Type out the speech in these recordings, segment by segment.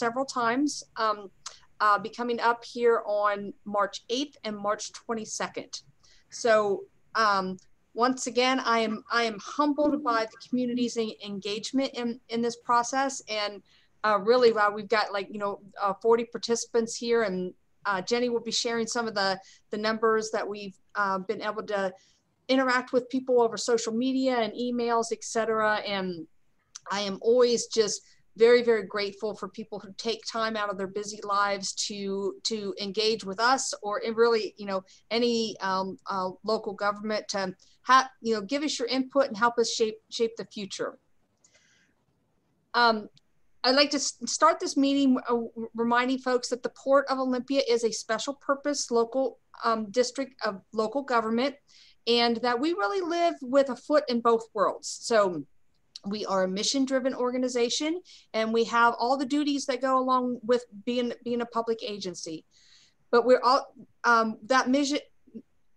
several times. Um, uh, be coming up here on March 8th and March 22nd. So um, once again, I am I am humbled by the community's engagement in in this process, and uh, really, wow, we've got like you know uh, 40 participants here, and uh, Jenny will be sharing some of the the numbers that we've uh, been able to interact with people over social media and emails, etc. And I am always just very very grateful for people who take time out of their busy lives to to engage with us or really you know any um, uh, local government to have you know give us your input and help us shape shape the future um, I'd like to start this meeting uh, reminding folks that the Port of Olympia is a special purpose local um, district of local government and that we really live with a foot in both worlds. So we are a mission driven organization and we have all the duties that go along with being being a public agency. But we're all um, that mission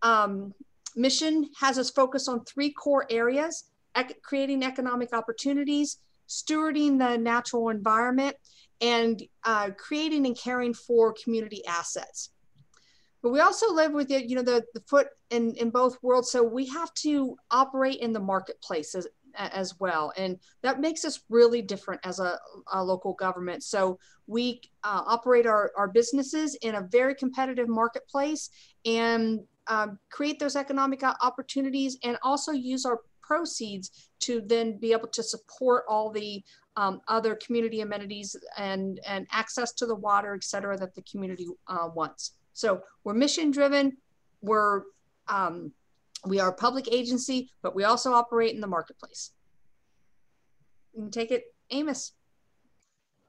um, mission has us focused on three core areas ec- creating economic opportunities stewarding the natural environment and uh, creating and caring for community assets. But we also live with it you know the, the foot in, in both worlds so we have to operate in the marketplace as, as well. And that makes us really different as a, a local government. So we uh, operate our, our businesses in a very competitive marketplace and um, create those economic opportunities and also use our proceeds to then be able to support all the um, other community amenities and, and access to the water, et cetera, that the community uh, wants. So we're mission driven. We're um, we are a public agency, but we also operate in the marketplace. You can take it, Amos.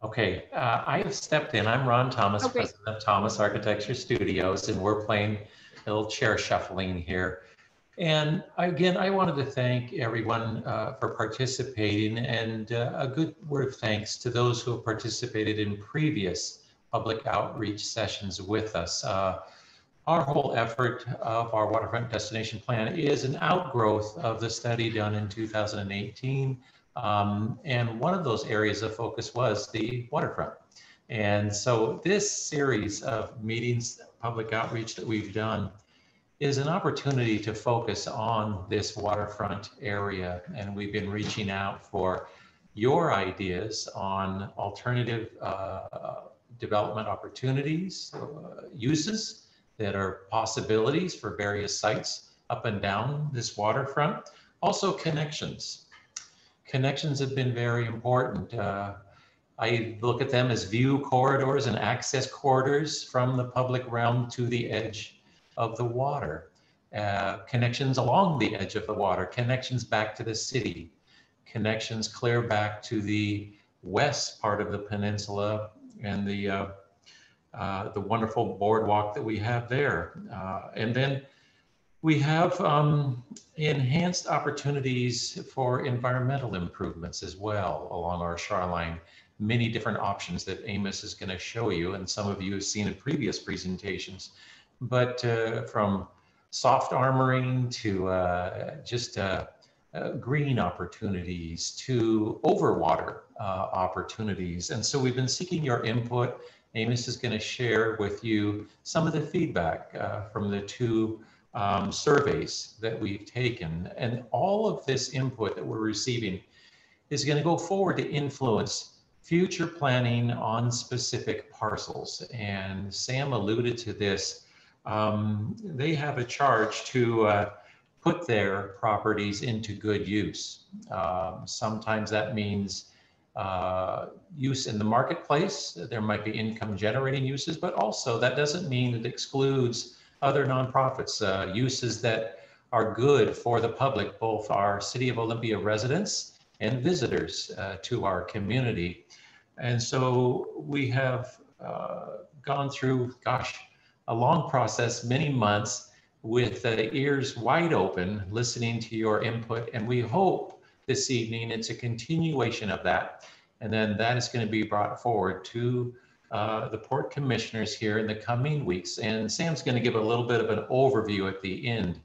Okay, uh, I have stepped in. I'm Ron Thomas, president of Thomas Architecture Studios, and we're playing a little chair shuffling here. And again, I wanted to thank everyone uh, for participating and uh, a good word of thanks to those who have participated in previous public outreach sessions with us. Uh, our whole effort of our waterfront destination plan is an outgrowth of the study done in 2018. Um, and one of those areas of focus was the waterfront. And so this series of meetings, public outreach that we've done is an opportunity to focus on this waterfront area. And we've been reaching out for your ideas on alternative uh, development opportunities, uh, uses, that are possibilities for various sites up and down this waterfront. Also connections. Connections have been very important. Uh, I look at them as view corridors and access corridors from the public realm to the edge of the water. Uh, connections along the edge of the water, connections back to the city, connections clear back to the west part of the peninsula and the uh, uh, the wonderful boardwalk that we have there. Uh, and then we have um, enhanced opportunities for environmental improvements as well along our shoreline. Many different options that Amos is going to show you, and some of you have seen in previous presentations. But uh, from soft armoring to uh, just uh, green opportunities to overwater opportunities. And so we've been seeking your input Amos is going to share with you some of the feedback uh, from the two um, surveys that we've taken. And all of this input that we're receiving is going to go forward to influence future planning on specific parcels. And Sam alluded to this. Um, they have a charge to uh, put their properties into good use. Um, sometimes that means uh, use in the marketplace. There might be income generating uses, but also that doesn't mean it excludes other nonprofits, uh, uses that are good for the public, both our City of Olympia residents and visitors uh, to our community. And so we have uh, gone through, gosh, a long process, many months with ears wide open, listening to your input. And we hope this evening. It's a continuation of that. And then that is going to be brought forward to uh, the port commissioners here in the coming weeks. And Sam's going to give a little bit of an overview at the end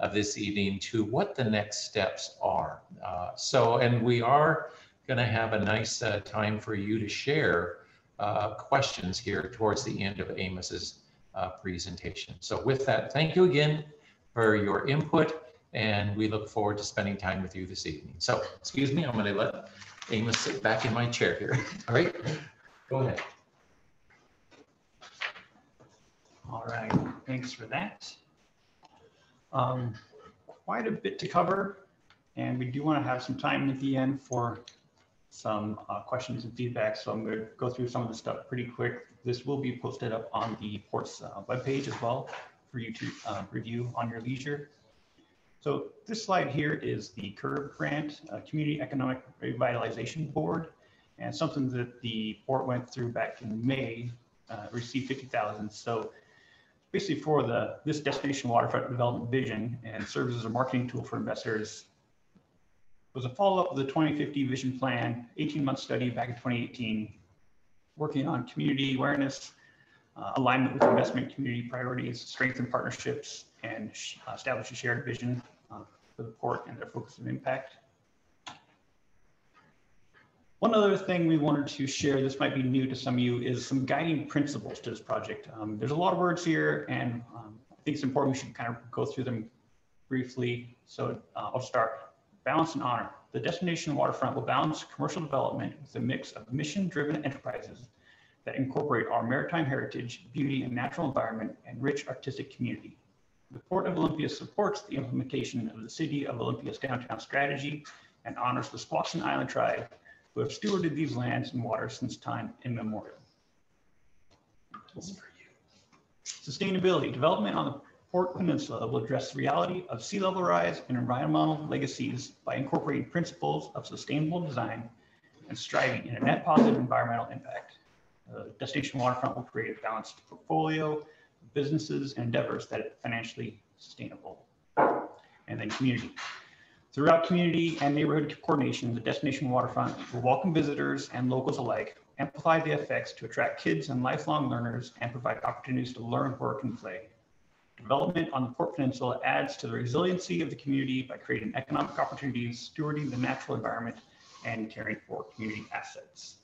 of this evening to what the next steps are. Uh, so, and we are going to have a nice uh, time for you to share uh, questions here towards the end of Amos's uh, presentation. So with that, thank you again for your input and we look forward to spending time with you this evening. So, excuse me, I'm going to let Amos sit back in my chair here. All right, go ahead. All right, thanks for that. Um, quite a bit to cover, and we do want to have some time at the end for some uh, questions and feedback. So I'm going to go through some of the stuff pretty quick. This will be posted up on the port's uh, webpage as well for you to uh, review on your leisure. So this slide here is the CERB grant, uh, Community Economic Revitalization Board, and something that the port went through back in May, uh, received 50,000. So basically for the this destination waterfront development vision and serves as a marketing tool for investors. Was a follow-up of the 2050 vision plan, 18-month study back in 2018, working on community awareness, uh, alignment with investment community priorities, strengthen partnerships, and uh, establish a shared vision uh, for the port and their focus of impact. One other thing we wanted to share, this might be new to some of you, is some guiding principles to this project. Um, there's a lot of words here, and um, I think it's important we should kind of go through them briefly. So uh, I'll start. Balance and honor. The destination waterfront will balance commercial development with a mix of mission-driven enterprises that incorporate our maritime heritage, beauty and natural environment, and rich artistic community. The Port of Olympia supports the implementation of the City of Olympia's downtown strategy and honors the Squaxin Island tribe who have stewarded these lands and waters since time immemorial. Sustainability, development on the Port Peninsula will address the reality of sea level rise and environmental legacies by incorporating principles of sustainable design and striving in a net positive environmental impact. Uh, Destination Waterfront will create a balanced portfolio businesses and endeavors that are financially sustainable. And then community. Throughout community and neighborhood coordination, the Destination Waterfront will welcome visitors and locals alike, amplify the effects to attract kids and lifelong learners, and provide opportunities to learn, work, and play. Development on the Port Peninsula adds to the resiliency of the community by creating economic opportunities, stewarding the natural environment, and caring for community assets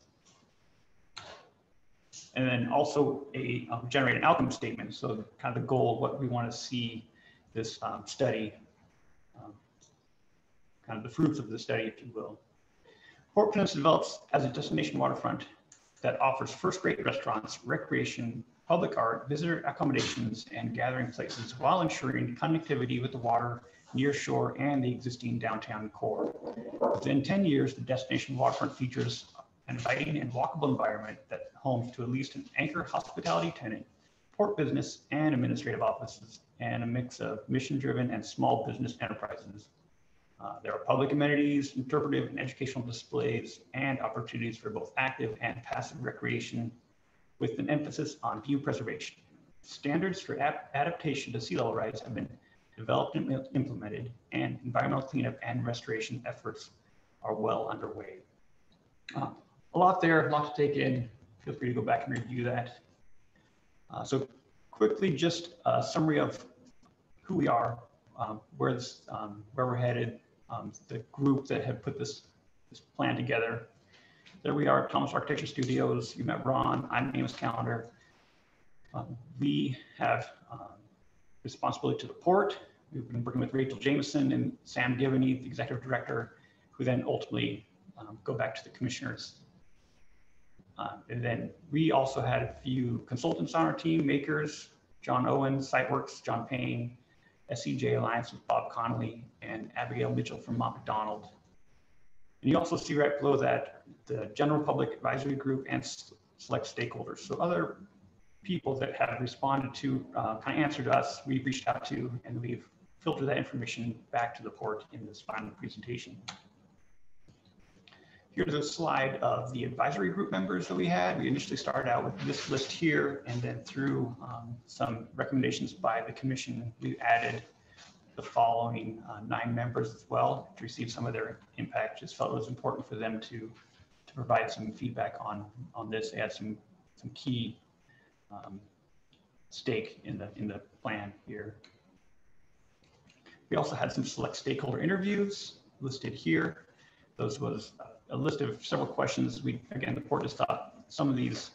and then also a um, generate an outcome statement. So kind of the goal of what we want to see this um, study, um, kind of the fruits of the study, if you will. Port Peninsula develops as a destination waterfront that offers first-rate restaurants, recreation, public art, visitor accommodations, and gathering places while ensuring connectivity with the water, near shore, and the existing downtown core. Within 10 years, the destination waterfront features an inviting and walkable environment that homes to at least an anchor hospitality tenant, port business and administrative offices, and a mix of mission-driven and small business enterprises. Uh, there are public amenities, interpretive and educational displays, and opportunities for both active and passive recreation with an emphasis on view preservation. Standards for adaptation to sea level rise have been developed and implemented, and environmental cleanup and restoration efforts are well underway. Uh, a lot there, a lot to take in. Feel free to go back and review that. Uh, so quickly, just a summary of who we are, um, where, this, um, where we're headed, um, the group that have put this, this plan together. There we are, Thomas Architecture Studios. You met Ron. I'm Amos Calendar. Um, we have um, responsibility to the port. We've been working with Rachel Jamison and Sam Gibboney, the executive director, who then ultimately um, go back to the commissioners um, and then we also had a few consultants on our team, makers, John Owen, Siteworks, John Payne, SCJ Alliance with Bob Connolly, and Abigail Mitchell from Mott MacDonald. And you also see right below that the general public advisory group and select stakeholders. So other people that have responded to, uh, kind of answered us, we've reached out to, and we've filtered that information back to the port in this final presentation. Here's a slide of the advisory group members that we had. We initially started out with this list here, and then through um, some recommendations by the commission, we added the following uh, nine members as well to receive some of their impact. Just felt it was important for them to to provide some feedback on on this. They had some some key um, stake in the in the plan here. We also had some select stakeholder interviews listed here. Those was uh, a list of several questions. We, again, the port just thought some of these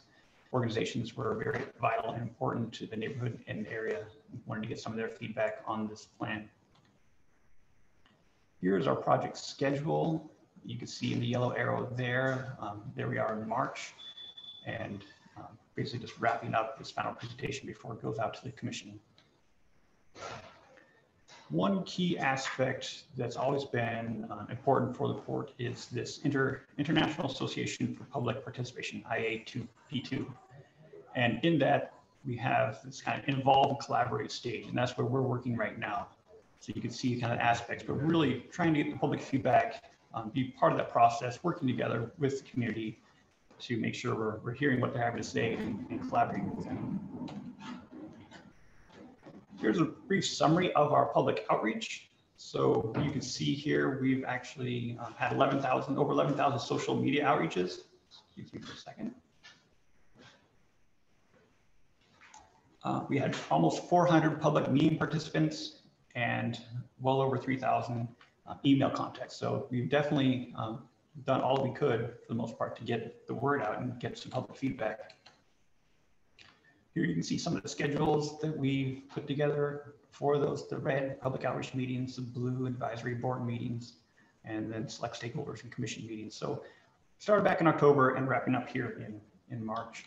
organizations were very vital and important to the neighborhood and area. Wanted to get some of their feedback on this plan. Here's our project schedule. You can see in the yellow arrow there, um, there we are in March. And um, basically just wrapping up this final presentation before it goes out to the commission. One key aspect that's always been uh, important for the port is this Inter International Association for Public Participation, IA2P2. And in that, we have this kind of involve and collaborate stage, and that's where we're working right now. So you can see kind of aspects, but really trying to get the public feedback, um, be part of that process, working together with the community to make sure we're, we're hearing what they're having to say and, and collaborating with them. Here's a brief summary of our public outreach. So you can see here, we've actually uh, had 11,000, over 11,000 social media outreaches. Excuse me for a second. Uh, we had almost 400 public meeting participants and well over 3,000 uh, email contacts. So we've definitely um, done all we could for the most part to get the word out and get some public feedback. Here you can see some of the schedules that we've put together for those, the red public outreach meetings, the blue advisory board meetings, and then select stakeholders and commission meetings. So started back in October and wrapping up here in, in March.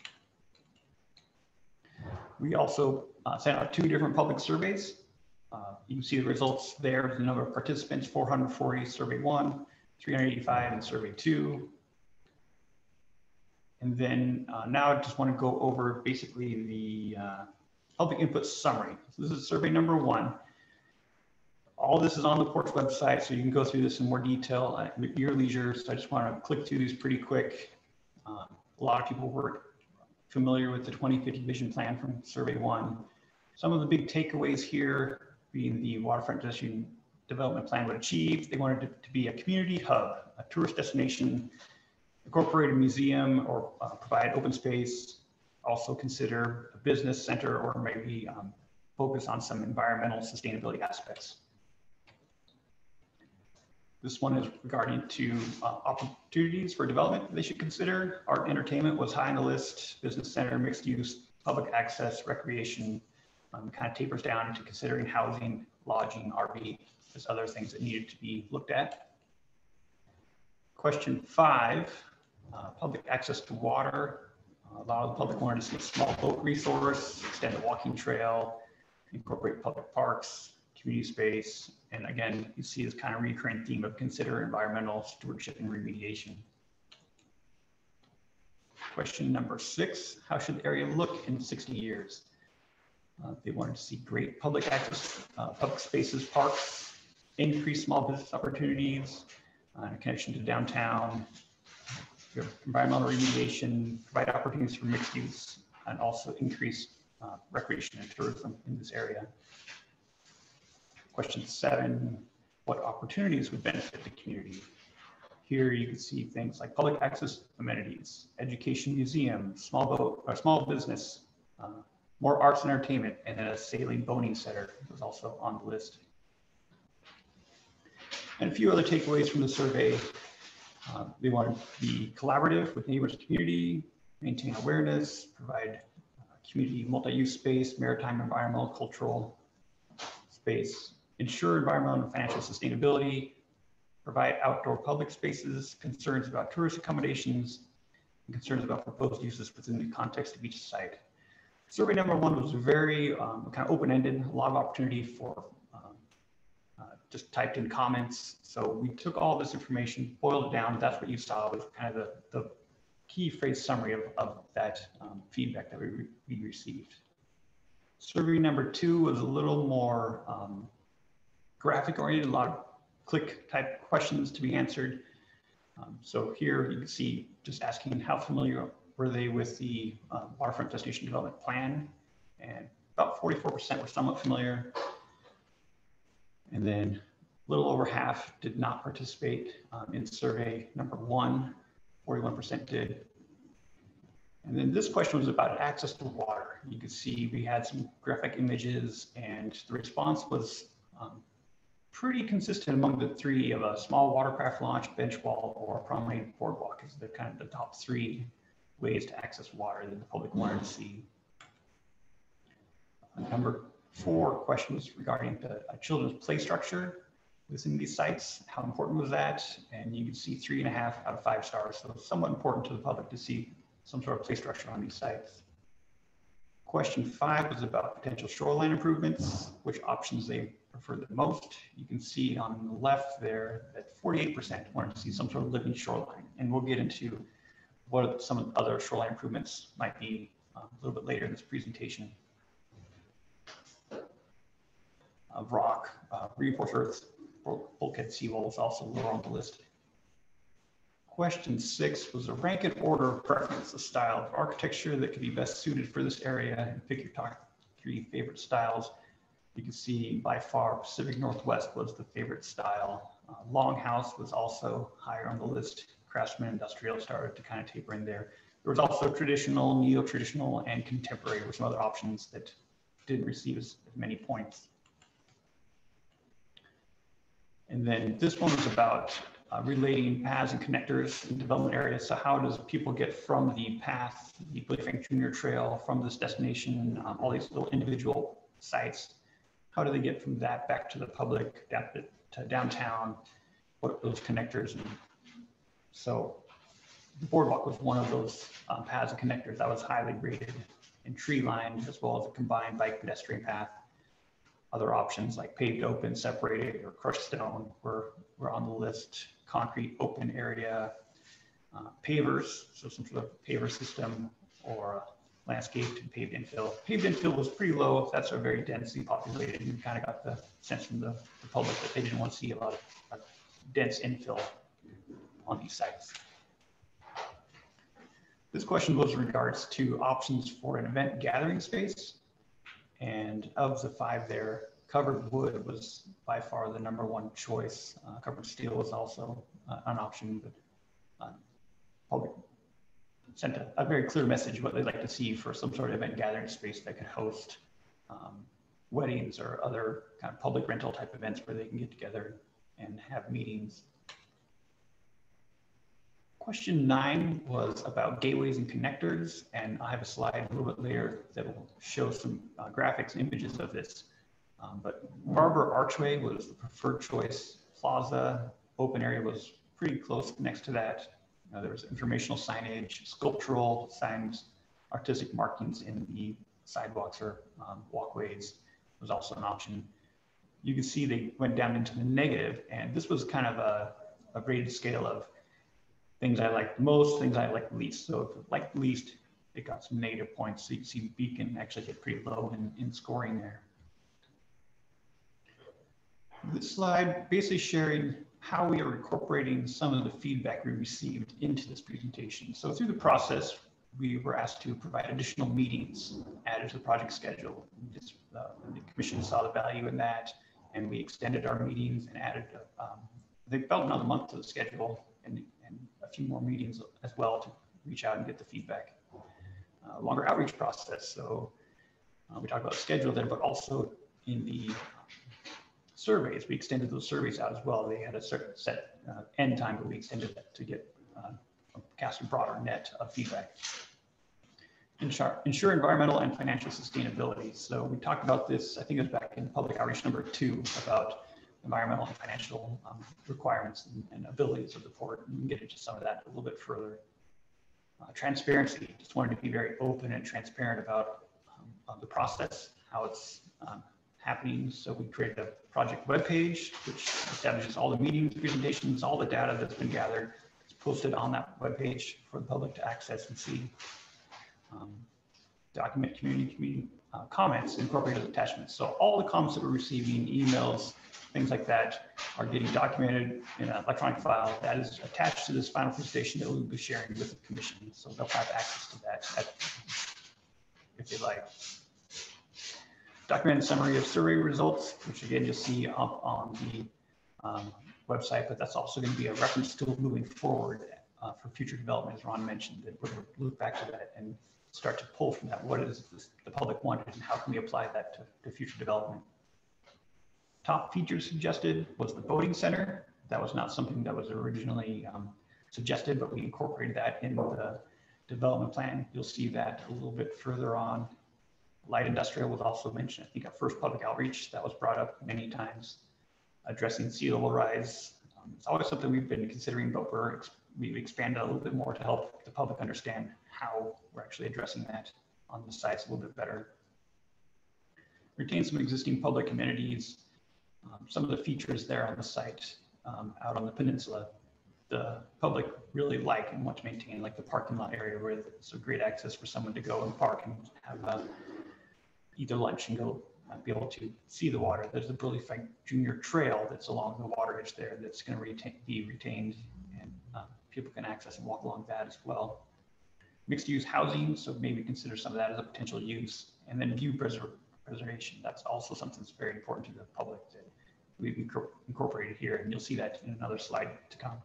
We also uh, sent out two different public surveys. Uh, you can see the results there, the number of participants, 440, survey one, 385 in survey two, and then uh, now I just want to go over basically the uh, public input summary. So this is survey number one. All this is on the port's website, so you can go through this in more detail at your leisure. So I just want to click through these pretty quick. Uh, a lot of people were familiar with the 2050 vision plan from survey one. Some of the big takeaways here being the waterfront destination development plan would achieve. They wanted it to be a community hub, a tourist destination incorporate a museum or uh, provide open space, also consider a business center or maybe um, focus on some environmental sustainability aspects. This one is regarding to uh, opportunities for development they should consider. Art and entertainment was high on the list, business center, mixed use, public access, recreation, um, kind of tapers down into considering housing, lodging, RV, as other things that needed to be looked at. Question five, uh, public access to water. Uh, a lot of the public wanted to see a small boat resource, extend a walking trail, incorporate public parks, community space. And again, you see this kind of recurring theme of consider environmental stewardship and remediation. Question number six, how should the area look in 60 years? Uh, they wanted to see great public access, uh, public spaces, parks, increase small business opportunities, uh, connection to downtown, environmental remediation, provide opportunities for mixed use, and also increase uh, recreation and tourism in this area. Question seven, what opportunities would benefit the community? Here you can see things like public access amenities, education museum, small boat, or small business, uh, more arts and entertainment, and then a sailing boating center was also on the list. And a few other takeaways from the survey uh, they want to be collaborative with neighbors community, maintain awareness, provide uh, community multi-use space, maritime, environmental, cultural space, ensure environmental and financial sustainability, provide outdoor public spaces, concerns about tourist accommodations, and concerns about proposed uses within the context of each site. Survey number one was very um, kind of open-ended, a lot of opportunity for just typed in comments. So we took all this information, boiled it down. That's what you saw was kind of the, the key phrase summary of, of that um, feedback that we, re we received. Survey number two was a little more um, graphic oriented, a lot of click type questions to be answered. Um, so here you can see just asking how familiar were they with the uh, waterfront destination development plan and about 44% were somewhat familiar, and then a little over half did not participate um, in survey number one, 41% did. And then this question was about access to water. You can see we had some graphic images and the response was um, pretty consistent among the three of a small watercraft launch, bench wall, or promenade boardwalk is the kind of the top three ways to access water that the public wanted to see. Number four questions regarding the uh, children's play structure within these sites. How important was that? And you can see three and a half out of five stars. So somewhat important to the public to see some sort of play structure on these sites. Question five was about potential shoreline improvements, which options they prefer the most. You can see on the left there that 48% wanted to see some sort of living shoreline. And we'll get into what some of the other shoreline improvements might be uh, a little bit later in this presentation. Uh, rock, uh, reinforced earth, bulkhead seawall is also lower on the list. Question six was a rank and order preference, a style of architecture that could be best suited for this area and pick your top three favorite styles. You can see by far Pacific Northwest was the favorite style. Uh, Longhouse was also higher on the list. Craftsman Industrial started to kind of taper in there. There was also traditional, neo-traditional, and contemporary were some other options that didn't receive as many points. And then this one was about uh, relating paths and connectors in development areas. So how does people get from the path, the Billy Frank Jr. Trail, from this destination, um, all these little individual sites, how do they get from that back to the public, down to downtown, what those connectors? And so the boardwalk was one of those um, paths and connectors that was highly rated and tree lined as well as a combined bike pedestrian path. Other options like paved open, separated, or crushed stone were, were on the list concrete open area, uh, pavers, so some sort of paver system or landscaped and paved infill. Paved infill was pretty low. That's a very densely populated. You kind of got the sense from the, the public that they didn't want to see a lot of uh, dense infill on these sites. This question was in regards to options for an event gathering space. And of the five there, covered wood was by far the number one choice. Uh, covered steel was also uh, an option, but uh, public sent a, a, very clear message what they'd like to see for some sort of event gathering space that could host um, weddings or other kind of public rental type events where they can get together and have meetings. Question nine was about gateways and connectors, and I have a slide a little bit later that will show some uh, graphics and images of this. Um, but Barber Archway was the preferred choice. Plaza open area was pretty close next to that. Uh, there was informational signage, sculptural signs, artistic markings in the sidewalks or um, walkways was also an option. You can see they went down into the negative, and this was kind of a, a graded scale of things I liked most, things I liked least. So if you liked least, it got some negative points. So you see Beacon actually get pretty low in, in scoring there. This slide basically sharing how we are incorporating some of the feedback we received into this presentation. So through the process, we were asked to provide additional meetings added to the project schedule. Uh, the commission saw the value in that, and we extended our meetings and added, um, they felt another month to the schedule and a few more meetings as well to reach out and get the feedback. Uh, longer outreach process. So uh, we talked about schedule there, but also in the surveys, we extended those surveys out as well. They had a certain set uh, end time, but we extended that to get uh, cast a broader net of feedback. Ensure, ensure environmental and financial sustainability. So we talked about this, I think it was back in public outreach number two about environmental and financial um, requirements and, and, abilities of the port. And we can get into some of that a little bit further. Uh, transparency, just wanted to be very open and transparent about um, the process, how it's um, happening. So we created a project webpage, which establishes all the meetings, presentations, all the data that's been gathered. It's posted on that webpage for the public to access and see. Um, document community, community uh, comments incorporated attachments. So all the comments that we're receiving, emails, things like that are getting documented in an electronic file that is attached to this final presentation that we'll be sharing with the commission. So they'll have access to that if they like documented summary of survey results, which again you'll see up on the um, website, but that's also going to be a reference tool moving forward uh, for future development, as Ron mentioned, that we're going to look back to that and start to pull from that. What is this, the public wanted and how can we apply that to, to future development? Top features suggested was the voting center. That was not something that was originally um, suggested, but we incorporated that in the development plan, you'll see that a little bit further on. Light industrial was also mentioned. I think our first public outreach that was brought up many times, addressing sea level rise. Um, it's always something we've been considering, but we're we've expanded a little bit more to help the public understand how we're actually addressing that on the sites a little bit better. Retain some existing public amenities. Um, some of the features there on the site um, out on the peninsula, the public really like and want to maintain, like the parking lot area where it's a great access for someone to go and park and have uh, either lunch and go uh, be able to see the water. There's a Billy Frank Junior Trail that's along the water edge there that's going to retain, be retained and uh, people can access and walk along that as well. Mixed use housing, so maybe consider some of that as a potential use. And then view preser preservation, that's also something that's very important to the public that we've incorporated here. And you'll see that in another slide to come.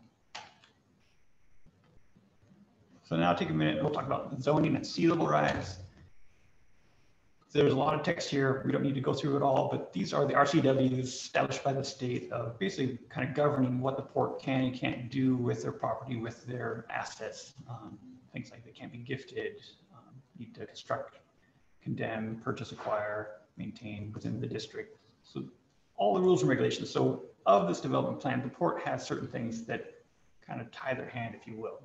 So now take a minute, we'll talk about zoning and sea level rise. There's a lot of text here. We don't need to go through it all, but these are the RCWs established by the state of basically kind of governing what the port can and can't do with their property, with their assets. Um, things like they can't be gifted, um, need to construct, condemn, purchase, acquire, maintain within the district. So all the rules and regulations. So of this development plan, the port has certain things that kind of tie their hand, if you will,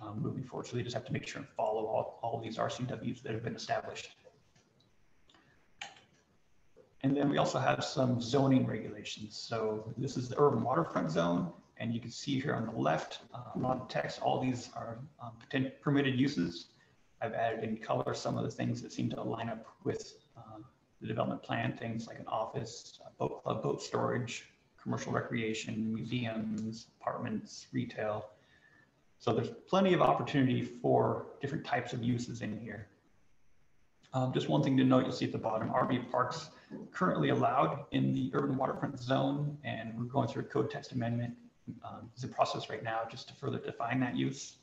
um, moving forward. So they just have to make sure and follow all, all these RCWs that have been established. And then we also have some zoning regulations. So this is the urban waterfront zone. And you can see here on the left, uh, a lot of text, all these are um, permitted uses. I've added in color some of the things that seem to line up with uh, the development plan, things like an office, boat club, boat storage, commercial recreation, museums, apartments, retail. So there's plenty of opportunity for different types of uses in here. Um, just one thing to note, you'll see at the bottom, RV parks currently allowed in the urban waterfront zone, and we're going through a code text amendment. Um, it's a process right now just to further define that use.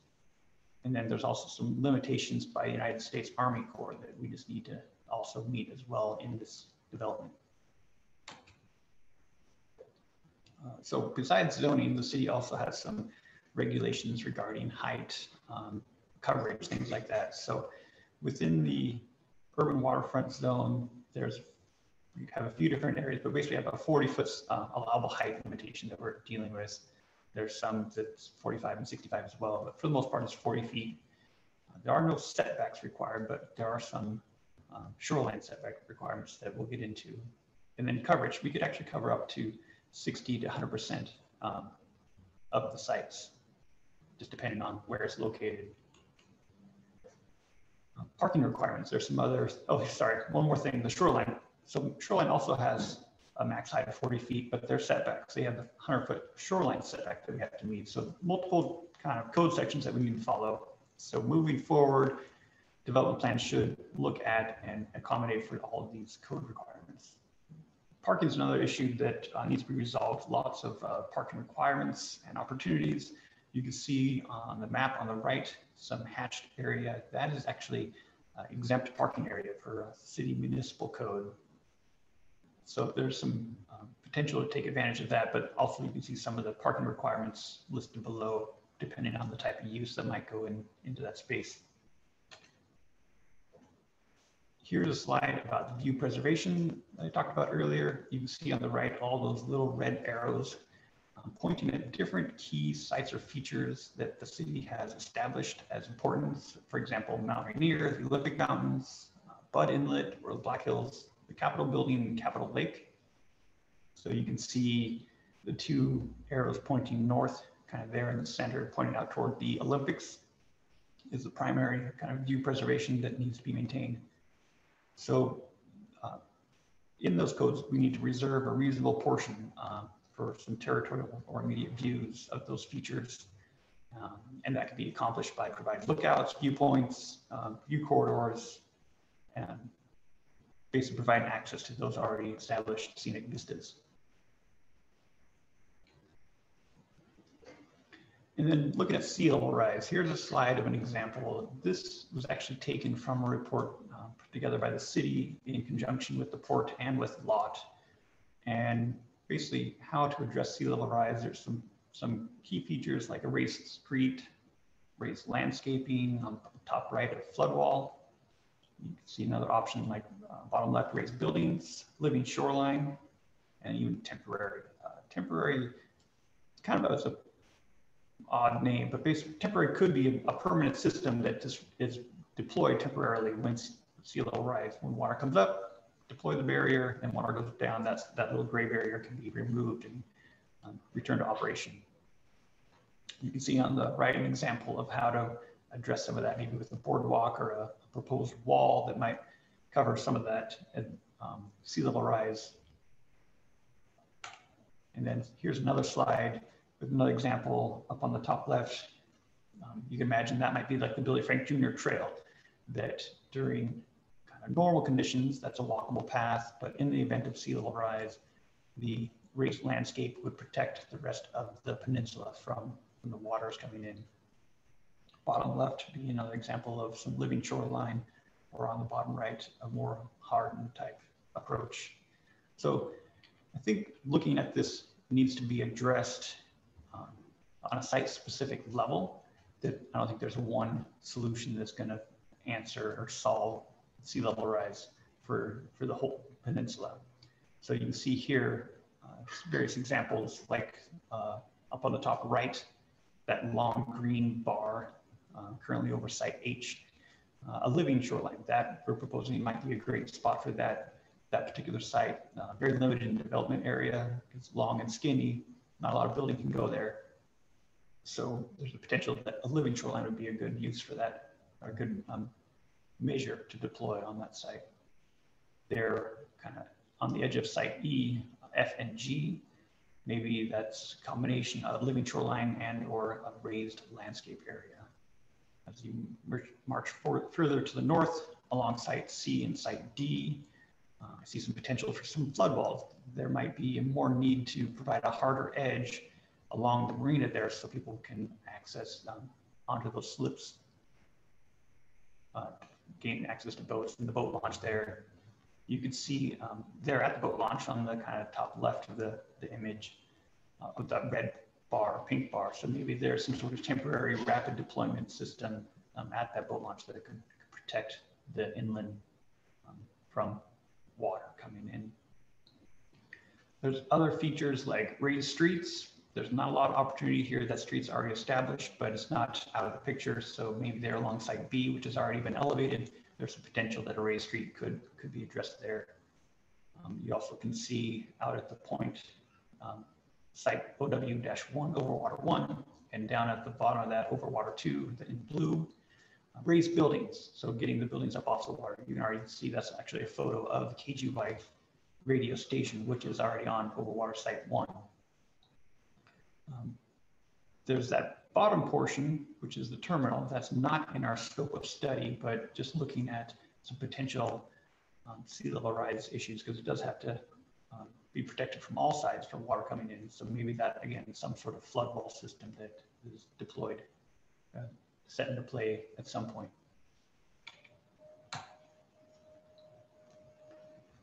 And then there's also some limitations by the United States Army Corps that we just need to also meet as well in this development. Uh, so besides zoning, the city also has some regulations regarding height, um, coverage, things like that. So within the urban waterfront zone, there's we have a few different areas, but basically have a 40 foot uh, allowable height limitation that we're dealing with. There's some that's 45 and 65 as well, but for the most part, it's 40 feet. Uh, there are no setbacks required, but there are some um, shoreline setback requirements that we'll get into. And then coverage, we could actually cover up to 60 to 100% um, of the sites, just depending on where it's located. Uh, parking requirements, there's some others. Oh, sorry, one more thing, the shoreline. So shoreline also has a max height of 40 feet, but their setbacks, they have the 100 foot shoreline setback that we have to meet. So multiple kind of code sections that we need to follow. So moving forward, development plans should look at and accommodate for all of these code requirements. Parking is another issue that uh, needs to be resolved. Lots of uh, parking requirements and opportunities. You can see on the map on the right, some hatched area. That is actually uh, exempt parking area for city municipal code. So there's some um, potential to take advantage of that, but also you can see some of the parking requirements listed below, depending on the type of use that might go in into that space. Here's a slide about the view preservation I talked about earlier. You can see on the right all those little red arrows um, pointing at different key sites or features that the city has established as important. For example, Mount Rainier, the Olympic Mountains, uh, Budd Inlet, or the Black Hills, the Capitol Building, and Capitol Lake. So you can see the two arrows pointing north, kind of there in the center, pointing out toward the Olympics is the primary kind of view preservation that needs to be maintained. So uh, in those codes, we need to reserve a reasonable portion uh, for some territorial or immediate views of those features. Um, and that can be accomplished by providing lookouts, viewpoints, um, view corridors, and basically providing access to those already established scenic vistas. And then looking at sea level rise, here's a slide of an example. This was actually taken from a report put together by the city in conjunction with the port and with LOTT. And basically how to address sea level rise. There's some, some key features like a raised street, raised landscaping on the top right of flood wall. You can see another option like uh, bottom left, raised buildings, living shoreline, and even temporary. Uh, temporary, kind of a odd name, but basically temporary could be a, a permanent system that just is deployed temporarily when sea level rise. When water comes up, deploy the barrier, and water goes down, that's, that little gray barrier can be removed and um, returned to operation. You can see on the right an example of how to address some of that, maybe with a boardwalk or a, proposed wall that might cover some of that um, sea level rise. And then here's another slide with another example up on the top left. Um, you can imagine that might be like the Billy Frank Jr. Trail that during normal conditions, that's a walkable path, but in the event of sea level rise, the raised landscape would protect the rest of the peninsula from, from the waters coming in. Bottom left be another example of some living shoreline, or on the bottom right, a more hardened type approach. So I think looking at this needs to be addressed um, on a site specific level that I don't think there's one solution that's going to answer or solve sea level rise for, for the whole peninsula. So you can see here uh, various examples like uh, up on the top right, that long green bar uh, currently over site H, uh, a living shoreline that we're proposing might be a great spot for that, that particular site. Uh, very limited in development area, it's long and skinny, not a lot of building can go there. So there's a potential that a living shoreline would be a good use for that, a good um, measure to deploy on that site. They're kind of on the edge of site E, F and G. Maybe that's a combination of living shoreline and or a raised landscape area. As you march further to the north along site C and site D, uh, I see some potential for some flood walls. There might be more need to provide a harder edge along the marina there so people can access um, onto those slips, uh, gain access to boats and the boat launch there. You can see um, there at the boat launch on the kind of top left of the, the image uh, with that red bar, pink bar. So maybe there's some sort of temporary rapid deployment system um, at that boat launch that could, could protect the inland um, from water coming in. There's other features like raised streets. There's not a lot of opportunity here. That street's already established, but it's not out of the picture. So maybe there alongside B, which has already been elevated, there's a potential that a raised street could, could be addressed there. Um, you also can see out at the point um, site OW-1 over water 1 and down at the bottom of that over water 2 in blue uh, raised buildings. So getting the buildings up off the water. You can already see that's actually a photo of KGY radio station, which is already on over water site 1. Um, there's that bottom portion, which is the terminal. That's not in our scope of study, but just looking at some potential um, sea level rise issues because it does have to um, be protected from all sides from water coming in. So maybe that, again, some sort of flood wall system that is deployed, uh, set into play at some point.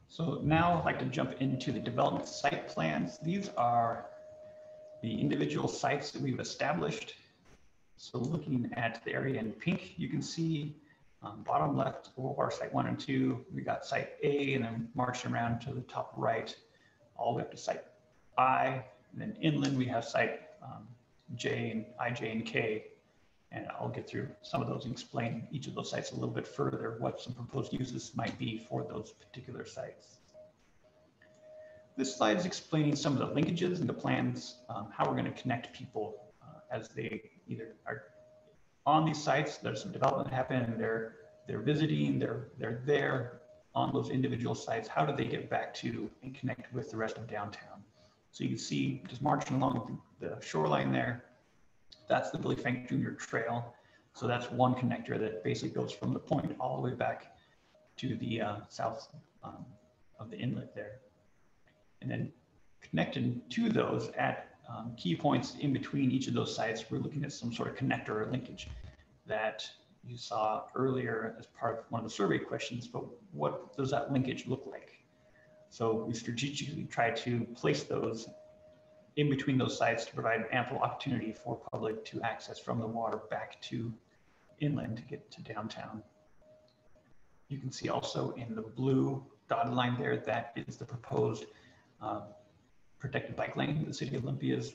So now I'd like to jump into the development site plans. These are the individual sites that we've established. So looking at the area in pink, you can see um, bottom left, our site one and two, we got site A and then marching around to the top right, all the way up to site I. And then inland, we have site um, J and IJ and K. And I'll get through some of those and explain each of those sites a little bit further, what some proposed uses might be for those particular sites. This slide is explaining some of the linkages and the plans, um, how we're going to connect people uh, as they either are on these sites, there's some development happening, they're they're visiting, they're they're there on those individual sites. How do they get back to and connect with the rest of downtown? So you can see just marching along the shoreline there, that's the Billy Frank Jr. Trail. So that's one connector that basically goes from the point all the way back to the uh, south um, of the inlet there and then connected to those at um, key points in between each of those sites, we're looking at some sort of connector or linkage that you saw earlier as part of one of the survey questions, but what does that linkage look like? So we strategically try to place those in between those sites to provide ample opportunity for public to access from the water back to inland to get to downtown. You can see also in the blue dotted line there, that is the proposed uh, protected bike lane the city of Olympia is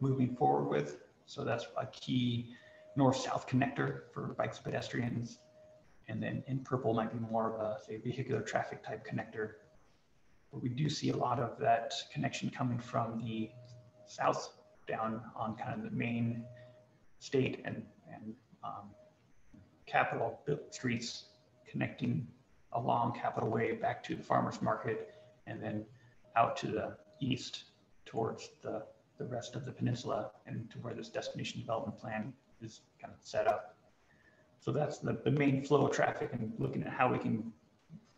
moving forward with. So that's a key north-south connector for bikes and pedestrians. And then in purple might be more of a, say, vehicular traffic type connector. But we do see a lot of that connection coming from the south down on kind of the main state and, and um, capital streets connecting along Capitol Way back to the farmer's market and then out to the east towards the, the rest of the peninsula and to where this destination development plan is kind of set up. So that's the, the main flow of traffic and looking at how we can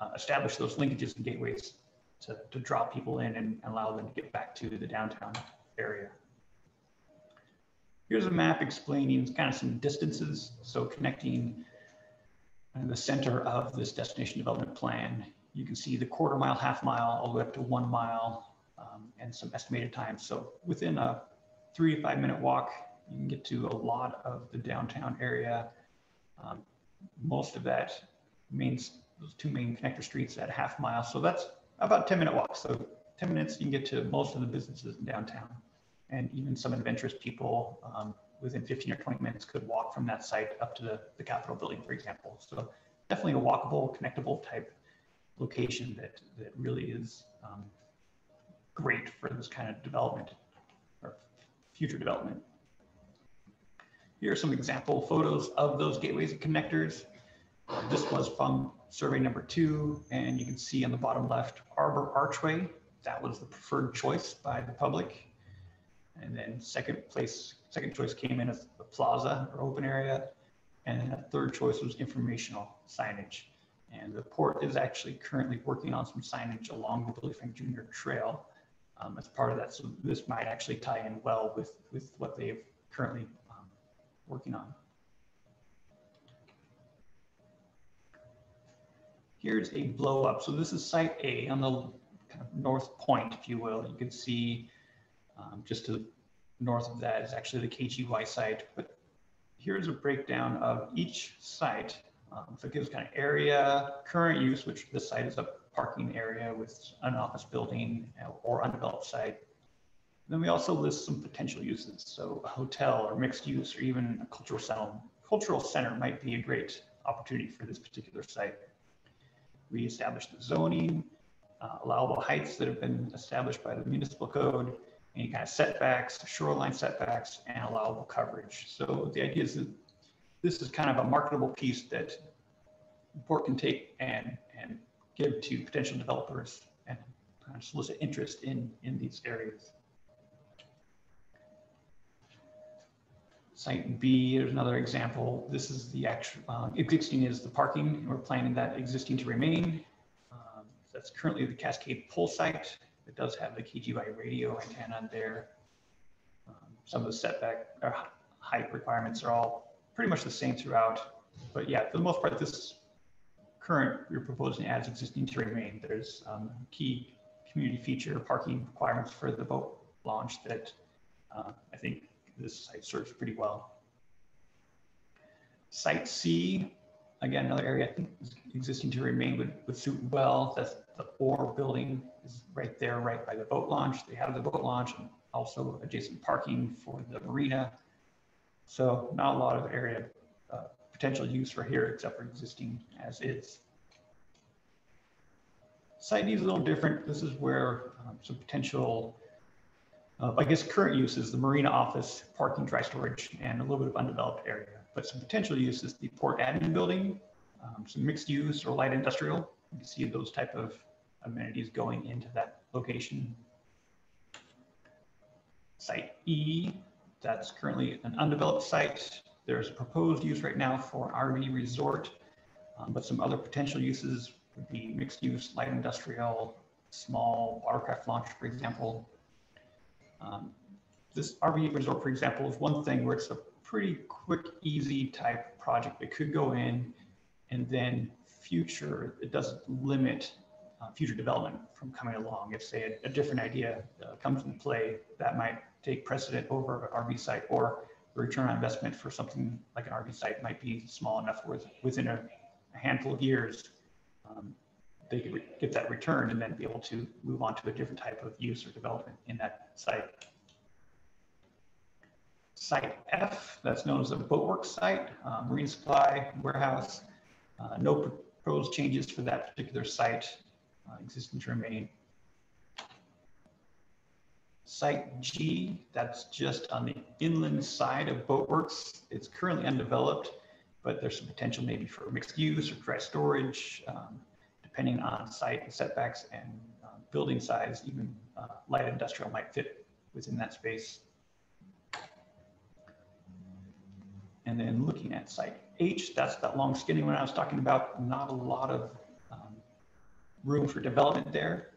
uh, establish those linkages and gateways to, to draw people in and allow them to get back to the downtown area. Here's a map explaining kind of some distances. So connecting the center of this destination development plan. You can see the quarter mile, half mile, all the way up to one mile um, and some estimated times. So within a three to five minute walk, you can get to a lot of the downtown area. Um, most of that means those two main connector streets at half mile. So that's about 10 minute walk. So 10 minutes, you can get to most of the businesses in downtown and even some adventurous people um, within 15 or 20 minutes could walk from that site up to the, the Capitol building, for example. So definitely a walkable, connectable type location that, that really is um, great for this kind of development or future development. Here are some example photos of those gateways and connectors. This was from survey number two, and you can see on the bottom left, Arbor Archway. That was the preferred choice by the public. And then second place, second choice came in as the plaza or open area. And then a third choice was informational signage. And the port is actually currently working on some signage along the Billy Frank Jr. Trail um, as part of that. So this might actually tie in well with, with what they've currently working on. Here's a blow up. So this is site A on the kind of north point, if you will. You can see um, just to north of that is actually the KGY site. But here's a breakdown of each site. Um, so it gives kind of area, current use, which this site is a parking area with an office building or undeveloped site, then we also list some potential uses. So a hotel or mixed use or even a cultural center, cultural center might be a great opportunity for this particular site. We established the zoning, uh, allowable heights that have been established by the municipal code, any kind of setbacks, shoreline setbacks, and allowable coverage. So the idea is that this is kind of a marketable piece that port can take and, and give to potential developers and kind of solicit interest in, in these areas. Site B, here's another example. This is the actual, uh, existing is the parking. We're planning that existing to remain. Um, that's currently the Cascade Pole site. It does have the KGY radio antenna there. Um, some of the setback or height requirements are all pretty much the same throughout. But yeah, for the most part, this current we're proposing as existing to remain. There's um, key community feature parking requirements for the boat launch that uh, I think this site serves pretty well. Site C, again, another area I think is existing to remain would, would suit well. That's the Orr building is right there, right by the boat launch. They have the boat launch and also adjacent parking for the marina. So not a lot of area uh, potential use for here except for existing as is. Site D is a little different. This is where um, some potential uh, I guess current use is the marina office, parking, dry storage, and a little bit of undeveloped area. But some potential use is the port admin building, um, some mixed use or light industrial. You can see those type of amenities going into that location. Site E, that's currently an undeveloped site. There's a proposed use right now for RV resort, um, but some other potential uses would be mixed use, light industrial, small watercraft launch, for example, um, this RV resort, for example, is one thing where it's a pretty quick, easy type project that could go in and then future, it doesn't limit uh, future development from coming along. If say a, a different idea uh, comes into play, that might take precedent over an RV site or the return on investment for something like an RV site might be small enough where within a, a handful of years, um, they could get that return and then be able to move on to a different type of use or development in that site. Site F, that's known as a boatworks site, uh, marine supply, warehouse. Uh, no proposed changes for that particular site uh, existing remain. Site G, that's just on the inland side of Boatworks. It's currently undeveloped, but there's some potential maybe for mixed use or dry storage, um, depending on site setbacks and uh, building size, even uh, light industrial might fit within that space. And then looking at site H, that's that long skinny one I was talking about, not a lot of room for development there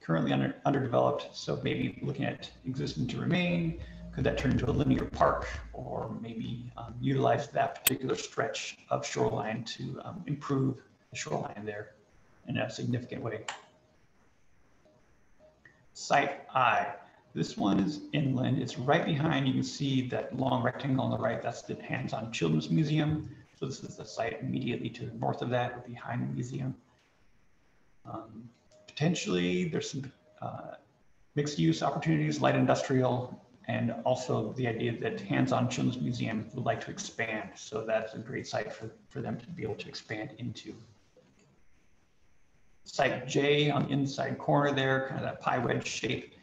currently under, underdeveloped. So maybe looking at existing to remain, could that turn into a linear park or maybe um, utilize that particular stretch of shoreline to um, improve the shoreline there in a significant way. Site I, this one is inland. It's right behind, you can see that long rectangle on the right, that's the Hands-On Children's Museum. So this is the site immediately to the north of that, behind the museum. Um, potentially there's some uh, mixed use opportunities, light industrial, and also the idea that Hands-On Children's Museum would like to expand. So that's a great site for, for them to be able to expand into. Site J on the inside corner there, kind of that pie wedge shape,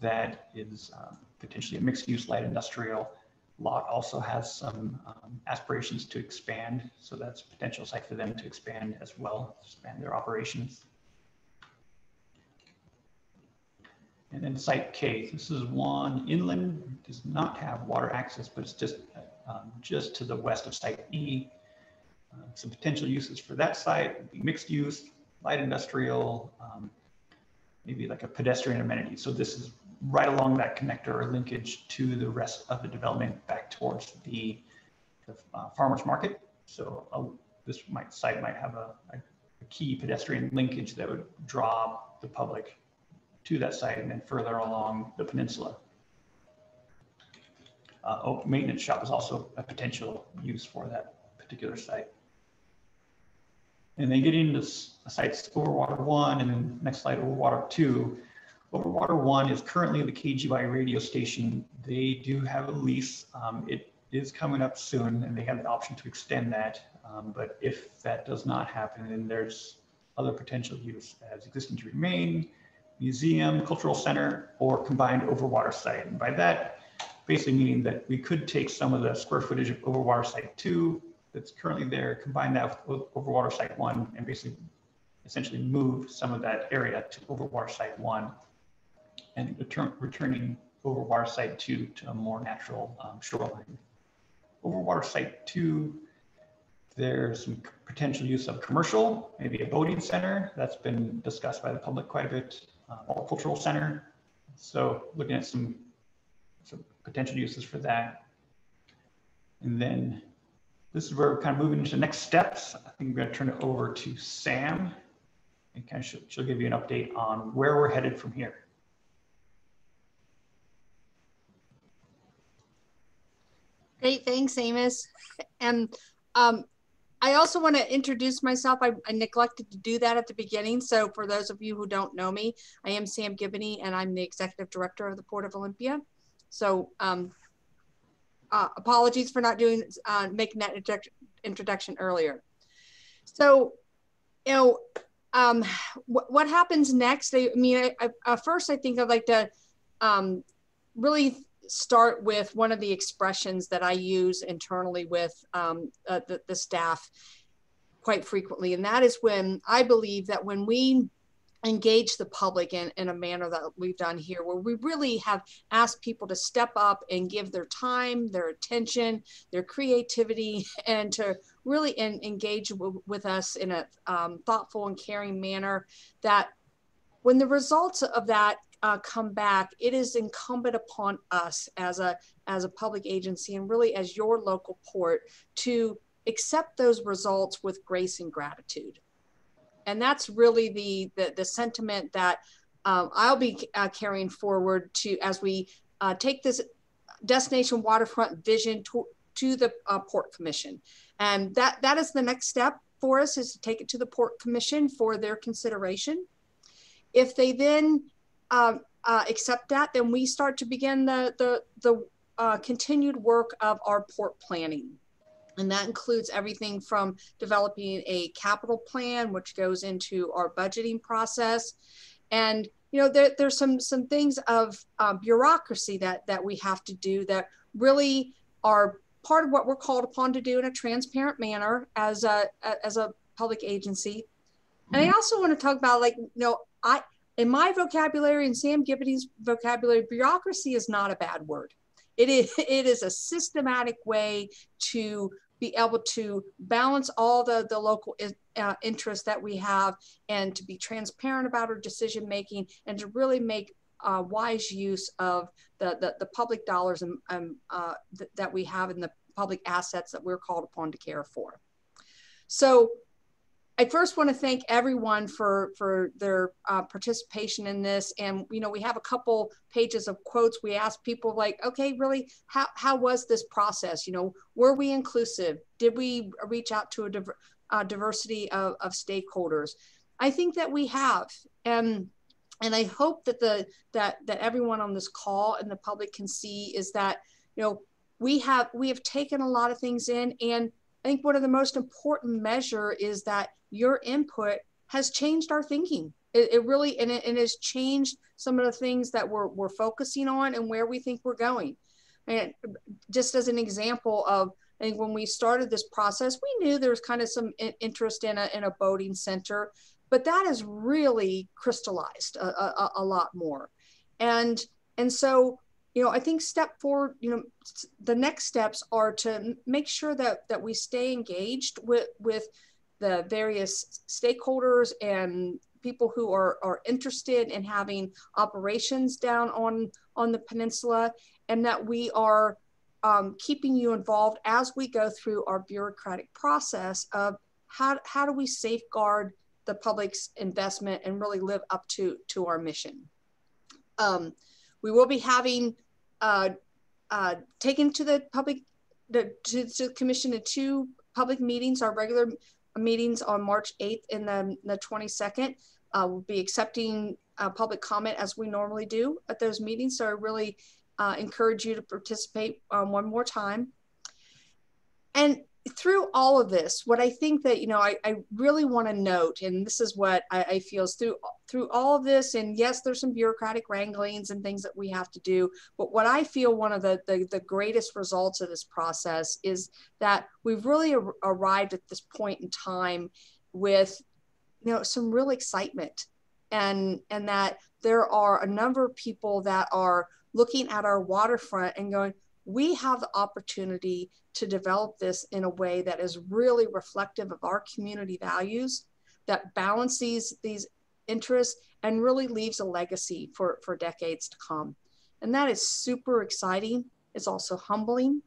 that is um, potentially a mixed use light industrial. LOTT also has some um, aspirations to expand. So that's a potential site for them to expand as well, expand their operations. And then site K, this is one inland, does not have water access, but it's just um, just to the west of site E. Uh, some potential uses for that site would be mixed use, light industrial, um, maybe like a pedestrian amenity. So this is right along that connector or linkage to the rest of the development back towards the, the uh, farmer's market. So uh, this might, site might have a, a, a key pedestrian linkage that would draw the public to that site and then further along the peninsula. Uh, oh, maintenance shop is also a potential use for that particular site. And then getting to sites Overwater 1 and then next slide Overwater 2. Overwater 1 is currently the KGY radio station. They do have a lease. Um, it is coming up soon and they have the option to extend that. Um, but if that does not happen, then there's other potential use as existing to remain, museum, cultural center, or combined overwater site. And by that, basically meaning that we could take some of the square footage of overwater site two that's currently there, combine that with overwater site one, and basically essentially move some of that area to overwater site one and return, returning overwater site two to a more natural um, shoreline. Overwater site two, there's some potential use of commercial, maybe a boating center that's been discussed by the public quite a bit uh, cultural center. So looking at some, some potential uses for that. And then this is where we're kind of moving into the next steps. I think I'm going to turn it over to Sam and kind of she'll, she'll give you an update on where we're headed from here. Great, thanks, Amos. And um, I also want to introduce myself. I, I, neglected to do that at the beginning. So for those of you who don't know me, I am Sam Gibboney and I'm the executive director of the Port of Olympia. So um, uh, apologies for not doing, uh, making that introduction earlier. So, you know, um, wh what happens next? I, I mean, I, uh, first I think I'd like to um, really start with one of the expressions that I use internally with um, uh, the, the staff quite frequently. And that is when I believe that when we engage the public in, in a manner that we've done here, where we really have asked people to step up and give their time, their attention, their creativity, and to really in, engage with us in a um, thoughtful and caring manner, that when the results of that uh, come back, it is incumbent upon us as a as a public agency and really as your local port to accept those results with grace and gratitude. and that's really the the, the sentiment that um, I'll be uh, carrying forward to as we uh, take this destination waterfront vision to, to the uh, Port Commission. And that, that is the next step for us is to take it to the Port Commission for their consideration. If they then um, uh, accept that, then we start to begin the, the, the uh, continued work of our port planning. And that includes everything from developing a capital plan, which goes into our budgeting process. And you know, there, there's some some things of um, bureaucracy that that we have to do that really are part of what we're called upon to do in a transparent manner as a as a public agency. And I mm-hmm. also want to talk about like, you know, I in my vocabulary and Sam Gibboney's vocabulary, bureaucracy is not a bad word. It is it is a systematic way to be able to balance all the, the local uh, interests that we have and to be transparent about our decision making and to really make uh, wise use of the, the, the public dollars and, um, uh, th that we have in the public assets that we're called upon to care for. So I first want to thank everyone for for their uh, participation in this. And you know, we have a couple pages of quotes. We asked people like, okay, really, how how was this process? You know, were we inclusive? Did we reach out to a uh, diversity of, of stakeholders? I think that we have, and and I hope that the that that everyone on this call and the public can see is that you know we have we have taken a lot of things in and I think one of the most important measure is that your input has changed our thinking. It, it really and it, it, has changed some of the things that we're, we're focusing on and where we think we're going. And just as an example of, I think when we started this process, we knew there was kind of some interest in a, in a boating center, but that has really crystallized a, a, a lot more. And, and so you know, I think step forward, you know, the next steps are to make sure that that we stay engaged with with the various stakeholders and people who are, are interested in having operations down on on the peninsula and that we are um, keeping you involved as we go through our bureaucratic process of how, how do we safeguard the public's investment and really live up to to our mission. Um, we will be having uh, uh, taken to the public, the, to, to the commission in two public meetings, our regular meetings on March 8th and then the 22nd. Uh, we'll be accepting uh, public comment as we normally do at those meetings. So I really uh, encourage you to participate um, one more time. And through all of this, what I think that, you know, I, I really want to note, and this is what I, I feel is through, through all of this, and yes, there's some bureaucratic wranglings and things that we have to do, but what I feel one of the, the, the greatest results of this process is that we've really ar arrived at this point in time with, you know, some real excitement and, and that there are a number of people that are looking at our waterfront and going, we have the opportunity to develop this in a way that is really reflective of our community values, that balances these, interests, and really leaves a legacy for, for decades to come. And that is super exciting. It's also humbling.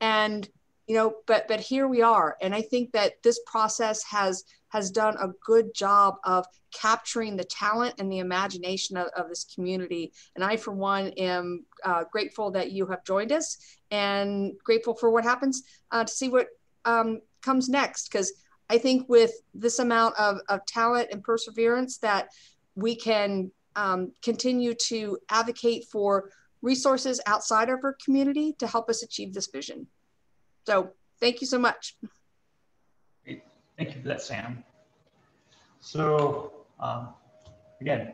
And you know but but here we are and i think that this process has has done a good job of capturing the talent and the imagination of, of this community and i for one am uh, grateful that you have joined us and grateful for what happens uh, to see what um, comes next because i think with this amount of, of talent and perseverance that we can um, continue to advocate for resources outside of our community to help us achieve this vision. So thank you so much. Thank you for that, Sam. So um, again,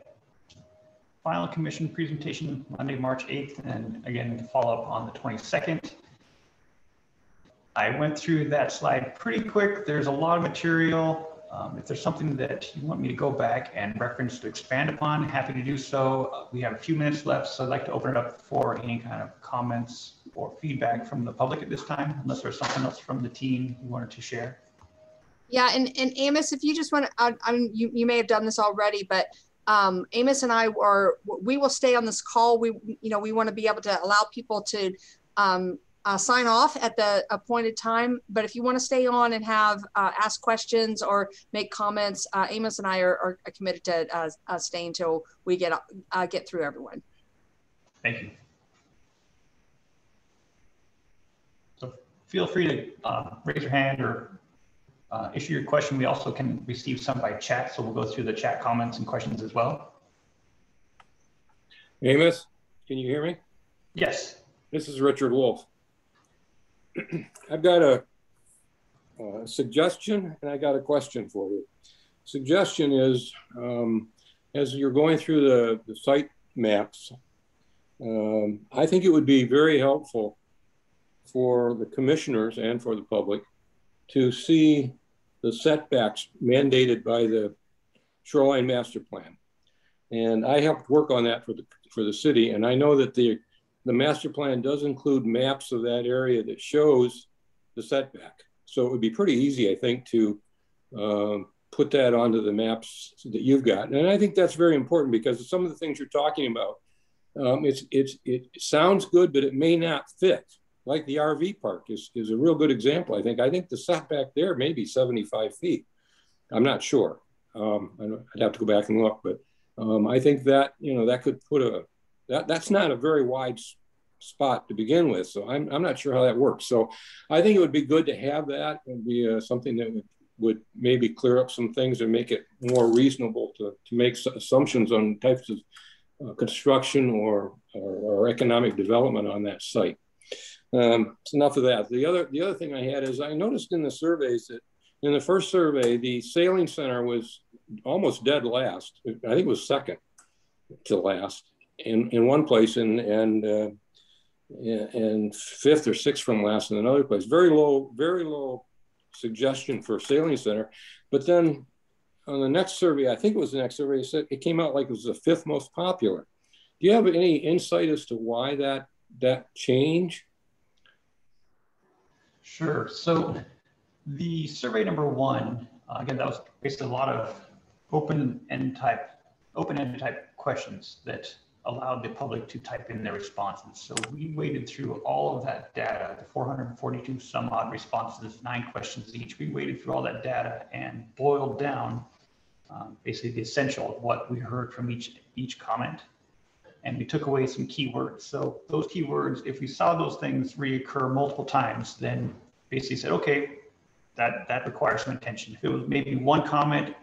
final commission presentation Monday, March 8th, and again, follow up on the 22nd. I went through that slide pretty quick. There's a lot of material. Um, if there's something that you want me to go back and reference to expand upon, happy to do so. We have a few minutes left, so I'd like to open it up for any kind of comments or feedback from the public at this time, unless there's something else from the team you wanted to share. Yeah, and, and Amos, if you just want to, I, I you, you may have done this already, but um, Amos and I are, we will stay on this call. We, you know, we want to be able to allow people to um, uh, sign off at the appointed time. But if you want to stay on and have uh, ask questions or make comments, uh, Amos and I are, are committed to uh, uh, staying until we get uh, get through everyone. Thank you. So feel free to raise your hand or issue your question. We also can receive some by chat, so we'll go through the chat comments and questions as well. Amos, can you hear me? Yes. This is Richard Wolf. I've got a, a, suggestion and I got a question for you. Suggestion is um, as you're going through the, the site maps, um, I think it would be very helpful for the commissioners and for the public to see the setbacks mandated by the shoreline master plan. And I helped work on that for the for the city, and I know that the the master plan does include maps of that area that shows the setback. So it would be pretty easy, I think, to um, put that onto the maps that you've got. And I think that's very important because some of the things you're talking about, um, it's, it's, it sounds good, but it may not fit. Like the RV park is, is a real good example. I think, I think the setback there may be 75 feet. I'm not sure. Um, I'd have to go back and look, but um, I think that, you know, that could put a, that, that's not a very wide spot to begin with. So I'm, I'm not sure how that works. So I think it would be good to have that and be uh, something that would, would maybe clear up some things and make it more reasonable to, to make assumptions on types of uh, construction or, or, or, economic development on that site. Um, it's enough of that. The other, the other thing I had is I noticed in the surveys that in the first survey, the sailing center was almost dead last. I think it was second to last in, in one place and, and, uh, and fifth or sixth from last in another place. Very low, very low suggestion for sailing center. But then on the next survey, I think it was the next survey, it, said, it came out like it was the fifth most popular. Do you have any insight as to why that that change? Sure. So the survey number one, uh, again, that was basically a lot of open end type, open end type questions that allowed the public to type in their responses. So we waded through all of that data, the 442 some odd responses, nine questions each. We waded through all that data and boiled down um, basically the essential of what we heard from each each comment. And we took away some keywords. So those keywords, if we saw those things reoccur multiple times, then basically said, okay, that that requires some attention. If it was maybe one comment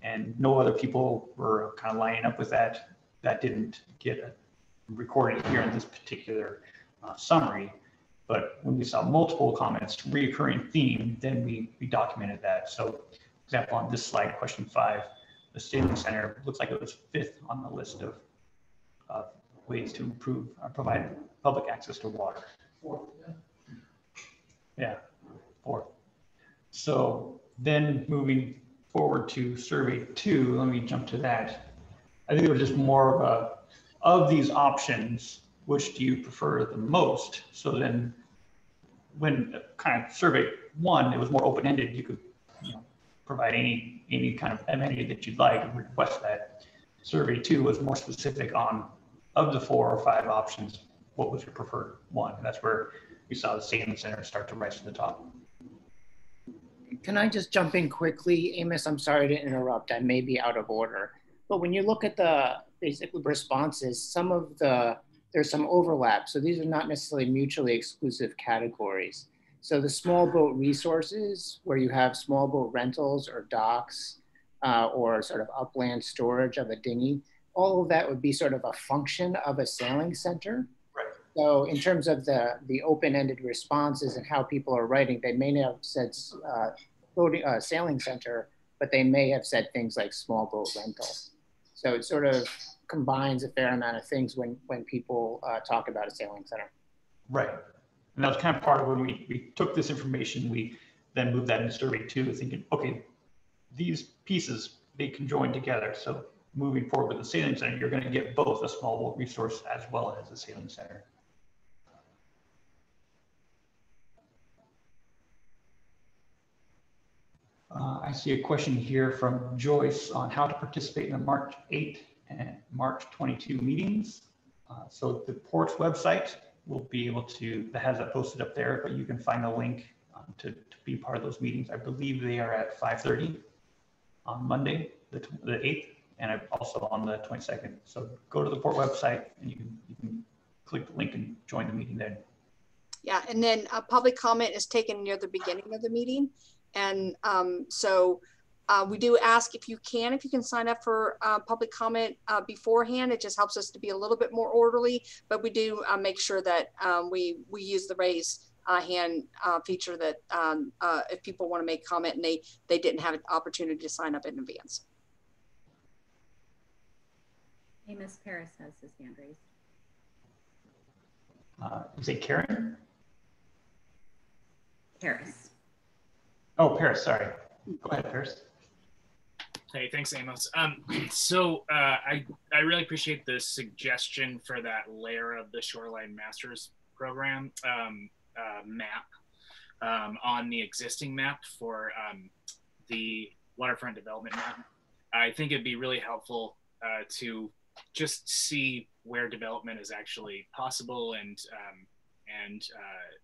and no other people were kind of lining up with that, that didn't get a recorded here in this particular uh, summary. But when we saw multiple comments, reoccurring theme, then we, we documented that. So example, on this slide, question five, the sailing center looks like it was fifth on the list of uh, ways to improve or provide public access to water. Fourth, yeah. Yeah, fourth. So then moving forward to survey two, let me jump to that. I think it was just more of a, of these options, which do you prefer the most? So then when kind of survey one, it was more open-ended. You could you know, provide any, any kind of amenity that you'd like and request that. Survey two was more specific on of the four or five options, what was your preferred one? And that's where we saw the sailing center start to rise to the top. Can I just jump in quickly? Amos, I'm sorry to interrupt. I may be out of order. But when you look at the basic responses, some of the, there's some overlap. So these are not necessarily mutually exclusive categories. So the small boat resources, where you have small boat rentals or docks uh, or sort of upland storage of a dinghy, all of that would be sort of a function of a sailing center. Right. So in terms of the, the open-ended responses and how people are writing, they may not have said uh, boating, uh, sailing center, but they may have said things like small boat rental. So it sort of combines a fair amount of things when, when people uh, talk about a sailing center. Right. And that was kind of part of when we, we took this information, we then moved that into survey two, thinking, okay, these pieces, they can join together. So moving forward with the sailing center, you're going to get both a small boat resource as well as a sailing center. Uh, I see a question here from Joyce on how to participate in the March 8 and March 22 meetings. Uh, so the port's website, will be able to, that has that posted up there, but you can find the link um, to, to be part of those meetings. I believe they are at 5:30 on Monday, the, the 8th, and also on the 22nd. So go to the port website and you can, you can click the link and join the meeting there. Yeah, and then uh, public comment is taken near the beginning of the meeting. And um, so uh, we do ask if you can, if you can sign up for uh, public comment uh, beforehand. It just helps us to be a little bit more orderly, but we do uh, make sure that um, we, we use the raise uh, hand uh, feature that um, uh, if people want to make comment and they, they didn't have an opportunity to sign up in advance. Amos Paris has his hand raised. Uh, Is it Karen? Paris. Oh, Paris, sorry. Go ahead, Paris. Hey, thanks, Amos. Um, so uh, I I really appreciate the suggestion for that layer of the Shoreline Masters program um, uh, map um, on the existing map for um, the waterfront development map. I think it'd be really helpful uh, to just see where development is actually possible and um, and uh,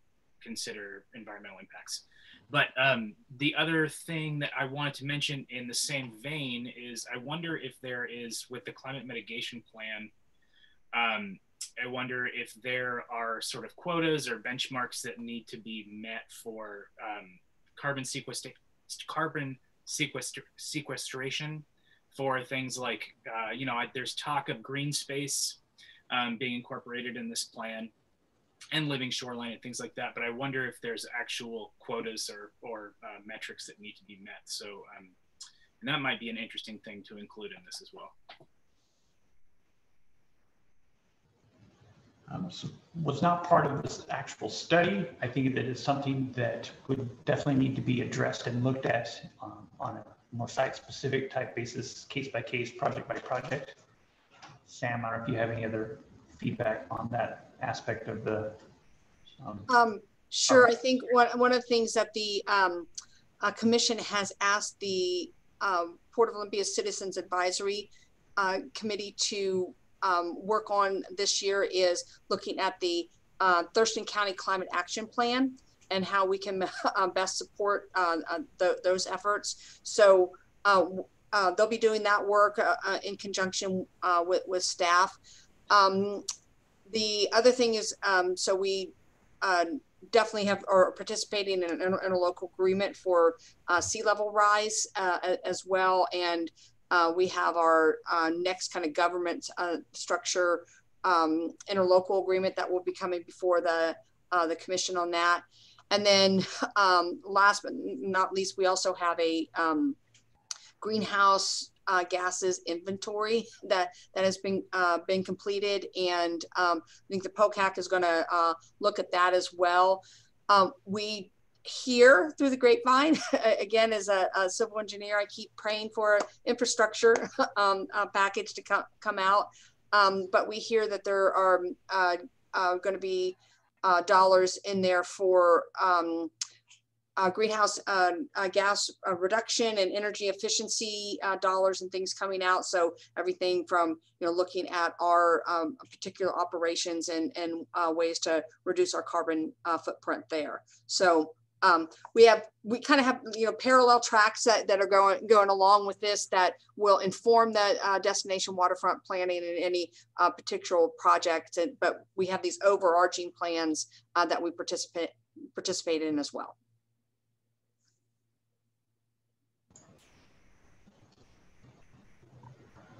consider environmental impacts. But um, the other thing that I wanted to mention in the same vein is I wonder if there is, with the climate mitigation plan, um, I wonder if there are sort of quotas or benchmarks that need to be met for um, carbon, sequestra- carbon sequester- sequestration for things like, uh, you know, there's talk of green space um, being incorporated in this plan and living shoreline and things like that. But I wonder if there's actual quotas or, or uh, metrics that need to be met. So, um, that might be an interesting thing to include in this as well. Um, so was not part of this actual study. I think that it's something that would definitely need to be addressed and looked at um, on a more site-specific type basis, case by case, project by project. Sam, I don't know if you have any other feedback on that aspect of the. Um, Um, sure. I think one, one of the things that the um, uh, commission has asked the um, Port of Olympia Citizens Advisory uh, Committee to um, work on this year is looking at the uh, Thurston County Climate Action Plan and how we can uh, best support uh, uh, th those efforts. So uh, uh, they'll be doing that work in conjunction with, with staff. Um, the other thing is, um, so we uh, definitely have are participating in, in, a local agreement for sea level rise as well, and uh, we have our uh, next kind of government uh, structure um, interlocal agreement that will be coming before the uh, the commission on that. And then um, last but not least, we also have a um, greenhouse uh, gases inventory that that has been uh, been completed, and um, I think the POCAC is going to uh, look at that as well. Um, we hear through the grapevine again as a, a, civil engineer, I keep praying for infrastructure um, package to come come out, um, but we hear that there are uh, uh, going to be uh, dollars in there for um, uh, greenhouse uh, uh, gas reduction and energy efficiency dollars and things coming out. So everything from you know looking at our um, particular operations and and ways to reduce our carbon footprint there. So um, we have we kind of have you know parallel tracks that, that are going going along with this that will inform the uh, destination waterfront planning and any uh, particular project and, but we have these overarching plans uh, that we participate participate in as well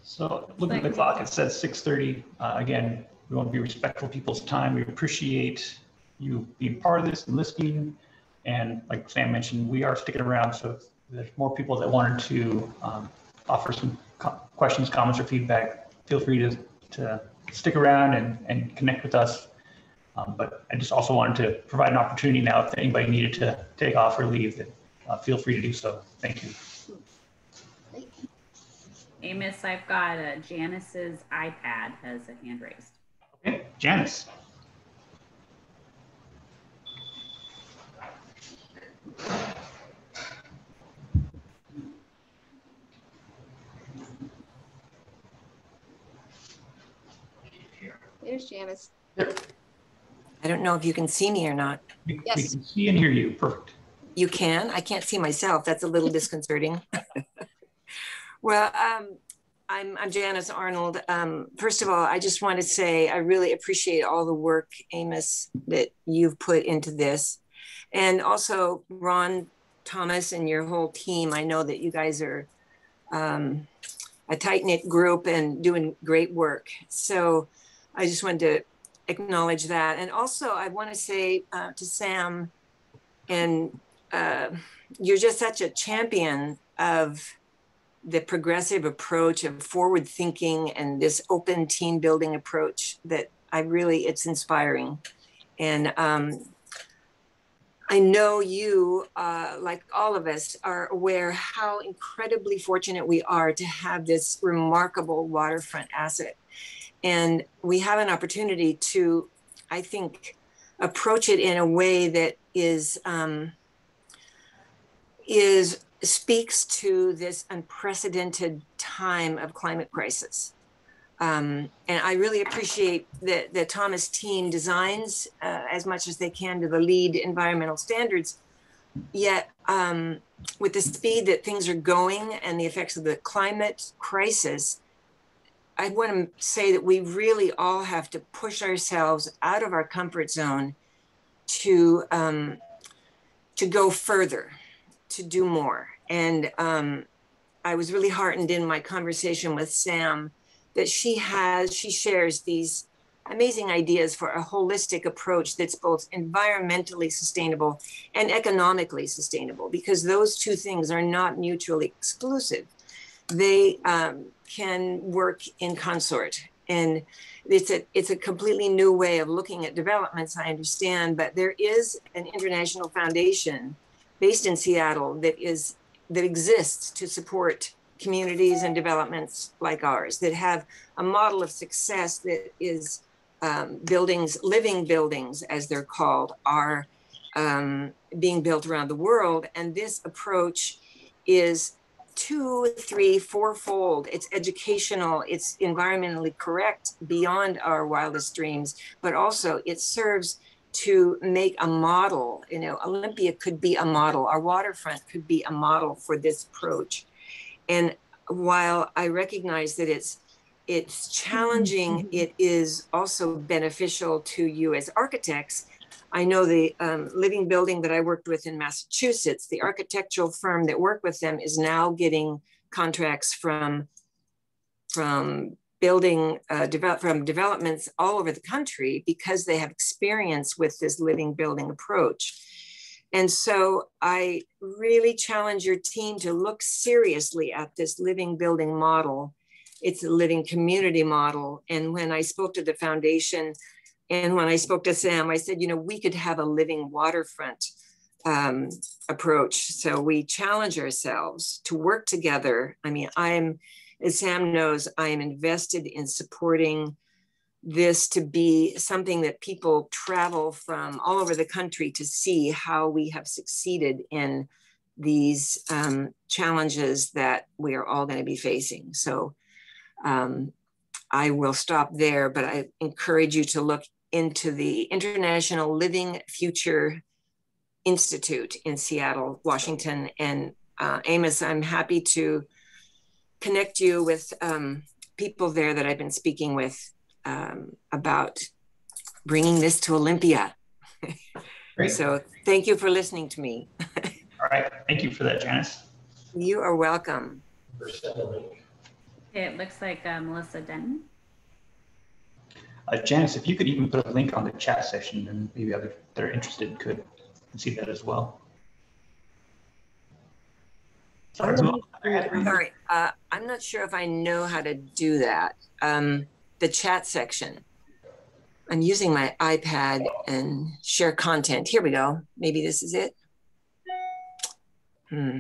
So looking at the clock, it says 6:30. Uh, again, we want to be respectful of people's time. We appreciate you being part of this and listening. And like Sam mentioned, we are sticking around. So if there's more people that wanted to um, offer some co questions, comments, or feedback, feel free to, to stick around and, and connect with us. Um, but I just also wanted to provide an opportunity now if anybody needed to take off or leave, that uh, feel free to do so. Thank you. Amos, I've got uh, Janice's iPad has a hand raised. Okay, Janice. There's Janice. Yep. I don't know if you can see me or not. We, we Yes. can see and hear you. Perfect. You can. I can't see myself. That's a little disconcerting. well, um, I'm, I'm Janice Arnold. Um, first of all, I just want to say I really appreciate all the work, Amos, that you've put into this. And also, Ron Thomas and your whole team. I know that you guys are um, a tight knit group and doing great work. So I just wanted to acknowledge that. And also, I want to say uh, to Sam and uh, you're just such a champion of the progressive approach of forward thinking and this open team building approach that I really, it's inspiring. And um, I know you, uh, like all of us, are aware how incredibly fortunate we are to have this remarkable waterfront asset. And we have an opportunity to, I think, approach it in a way that is um, is speaks to this unprecedented time of climate crisis. Um, and I really appreciate that the Thomas team designs uh, as much as they can to the LEED environmental standards. Yet, um, with the speed that things are going and the effects of the climate crisis, I want to say that we really all have to push ourselves out of our comfort zone to um, to go further, to do more. And um, I was really heartened in my conversation with Sam that she has, she shares these amazing ideas for a holistic approach that's both environmentally sustainable and economically sustainable, because those two things are not mutually exclusive. They um, can work in consort. And it's a it's a completely new way of looking at developments, I understand, but there is an international foundation based in Seattle that is that exists to support communities and developments like ours that have a model of success that is um, buildings, living buildings, as they're called, are um, being built around the world. And this approach is two, three, fourfold. It's educational, it's environmentally correct beyond our wildest dreams, but also it serves to make a model. You know, Olympia could be a model, our waterfront could be a model for this approach. And while I recognize that it's it's challenging, it is also beneficial to you as architects. I know the um, living building that I worked with in Massachusetts, the architectural firm that worked with them is now getting contracts from from building uh, develop, from developments all over the country because they have experience with this living building approach. And so I really challenge your team to look seriously at this living building model. It's a living community model. And when I spoke to the foundation and when I spoke to Sam, I said, you know, we could have a living waterfront um, approach. So we challenge ourselves to work together. I mean, I'm, as Sam knows, I am invested in supporting this to be something that people travel from all over the country to see how we have succeeded in these um, challenges that we are all going to be facing. So um, I will stop there, but I encourage you to look into the International Living Future Institute in Seattle, Washington. And uh, Amos, I'm happy to connect you with um, people there that I've been speaking with um, about bringing this to Olympia. so thank you for listening to me. All right. Thank you for that, Janice. You are welcome. It looks like uh, Melissa Denton. Uh, Janice, if you could even put a link on the chat session, then maybe others that are interested could see that as well. Sorry, Sorry, uh, I'm not sure if I know how to do that. Um, the chat section. I'm using my iPad and share content. Here we go. Maybe this is it. Hmm.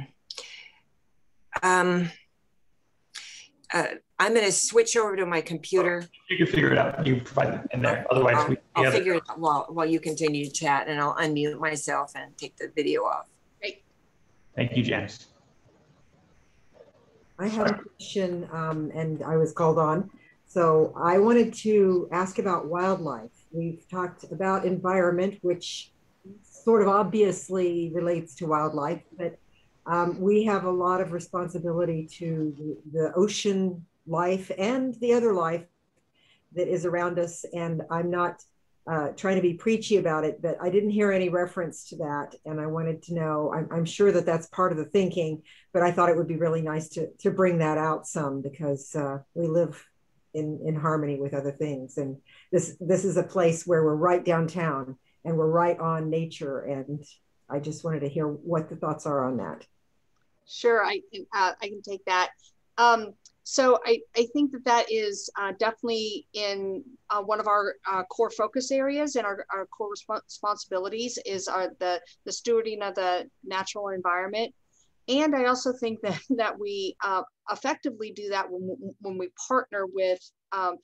Um, uh, I'm going to switch over to my computer. You can figure it out. You provide it in there. Otherwise, I'll, we I'll figure it out while, while you continue to chat and I'll unmute myself and take the video off. Great. Thank you, Janice. I have a question, um, and I was called on. So I wanted to ask about wildlife We've talked about environment, which sort of obviously relates to wildlife, but um, we have a lot of responsibility to the ocean life and the other life that is around us. And I'm not uh, trying to be preachy about it, but I didn't hear any reference to that. And I wanted to know, I'm, I'm, sure that that's part of the thinking, but I thought it would be really nice to, to bring that out some because uh, we live in, in harmony with other things. And this, this is a place where we're right downtown and we're right on nature. And I just wanted to hear what the thoughts are on that. Sure, I can, uh, I can take that. Um, so I, I think that that is uh, definitely in uh, one of our uh, core focus areas and our, our core resp responsibilities is our, the, the stewarding of the natural environment. And I also think that, that we uh, effectively do that when, when we partner with um,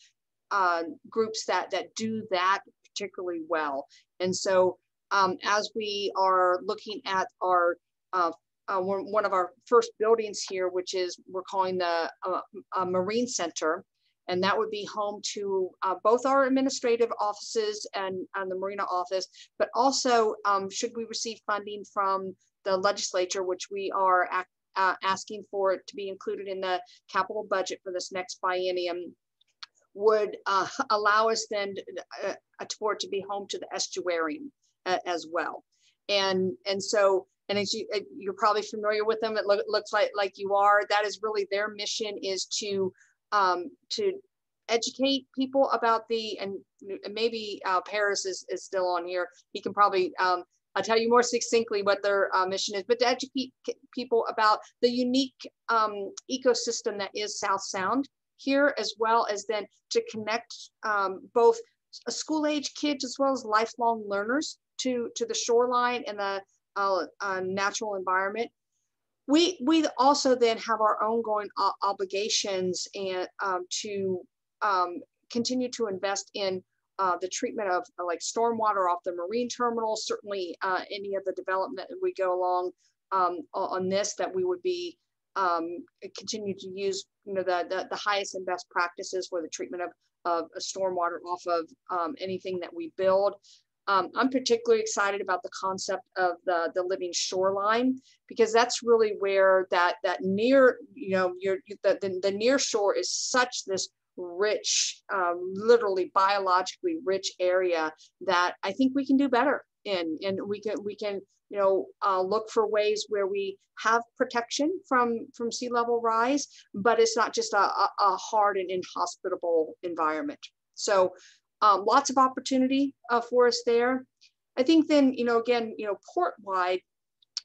uh, groups that, that do that particularly well. And so um, as we are looking at our uh, uh, one of our first buildings here, which is we're calling the uh, Marine Center. And that would be home to uh, both our administrative offices and, and, the Marina office, but also um, should we receive funding from the legislature, which we are uh, asking for it to be included in the capital budget for this next biennium, would uh, allow us then uh, for it to be home to the estuarium as well. And, and so and as you you're probably familiar with them it lo looks like like you are that is really their mission is to um, to educate people about the and maybe uh, Paris is, is still on here he can probably um, I'll tell you more succinctly what their uh, mission is but to educate people about the unique um, ecosystem that is South Sound here as well as then to connect um, both school age kids as well as lifelong learners to to the shoreline and the uh, uh, natural environment. We, we also then have our ongoing obligations and um, to um, continue to invest in uh, the treatment of uh, like stormwater off the marine terminal, certainly uh, any of the development that we go along um, on this that we would be um, continue to use you know the, the, the highest and best practices for the treatment of, of stormwater off of um, anything that we build. Um, I'm particularly excited about the concept of the, the living shoreline because that's really where that that near, you know, your the, the, the near shore is such this rich, um, literally biologically rich area that I think we can do better in, and we can we can you know uh, look for ways where we have protection from from sea level rise, but it's not just a, a, hard and inhospitable environment. So um, lots of opportunity uh, for us there. I think then, you know, again, you know, port wide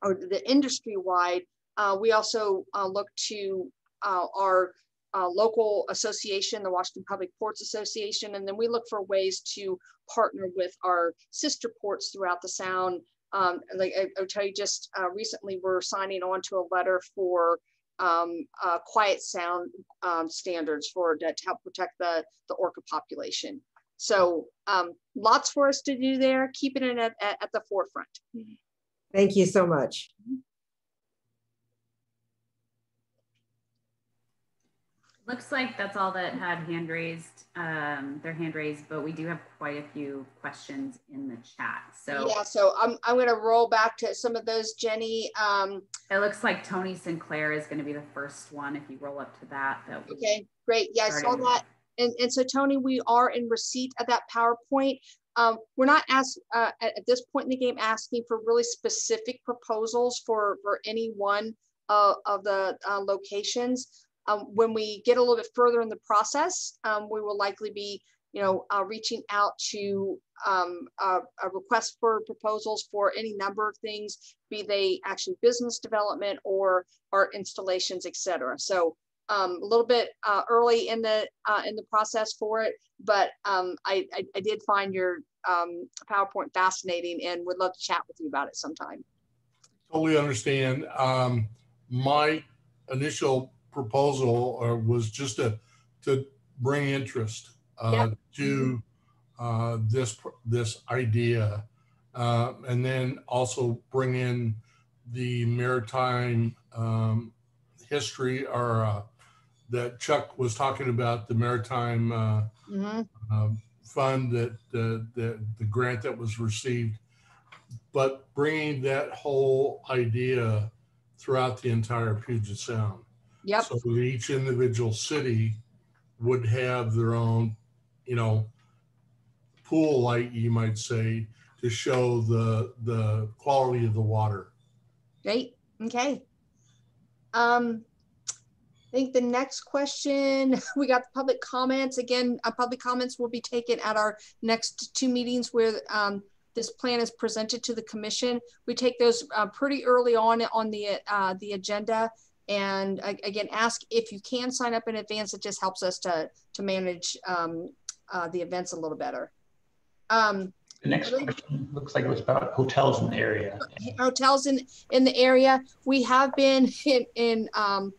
or the industry wide, uh, we also uh, look to uh, our uh, local association, the Washington Public Ports Association, and then we look for ways to partner with our sister ports throughout the Sound. Um, like I, will tell you, just uh, recently we're signing on to a letter for um, quiet sound um, standards for to help protect the the orca population. So um, lots for us to do there, keeping it at, at, at the forefront. Thank you so much. Looks like that's all that had hand raised, um, their hand raised, but we do have quite a few questions in the chat. So yeah, so I'm, I'm going to roll back to some of those, Jenny. Um, it looks like Tony Sinclair is going to be the first one. If you roll up to that, that okay, great. Yeah, I saw that. And, and so Tony, we are in receipt of that PowerPoint. Um, we're not asked uh, at, at, this point in the game asking for really specific proposals for, for any one uh, of the uh, locations. Um, when we get a little bit further in the process, um, we will likely be you know, uh, reaching out to um, a, a, request for proposals for any number of things, be they actually business development or, or installations, et cetera. So um, a little bit uh, early in the uh, in the process for it, but um, I, I, I, did find your um, PowerPoint fascinating and would love to chat with you about it sometime. Totally understand. Um, my initial proposal uh, was just to to bring interest uh, yep. to uh, this this idea, uh, and then also bring in the maritime um, history or uh, that Chuck was talking about the maritime uh, mm-hmm. fund that, uh, the, the grant that was received, but bringing that whole idea throughout the entire Puget Sound. Yep. So each individual city would have their own, you know, pool light, you might say, to show the, the quality of the water. Great. Okay. Um, I think the next question, we got the public comments. Again, uh, public comments will be taken at our next two meetings where um, this plan is presented to the commission. We take those uh, pretty early on on the uh, the agenda. And again, ask if you can sign up in advance. It just helps us to, to manage um, uh, the events a little better. Um, the next question looks like it was about hotels in the area. Hotels in, in the area. We have been in, in um,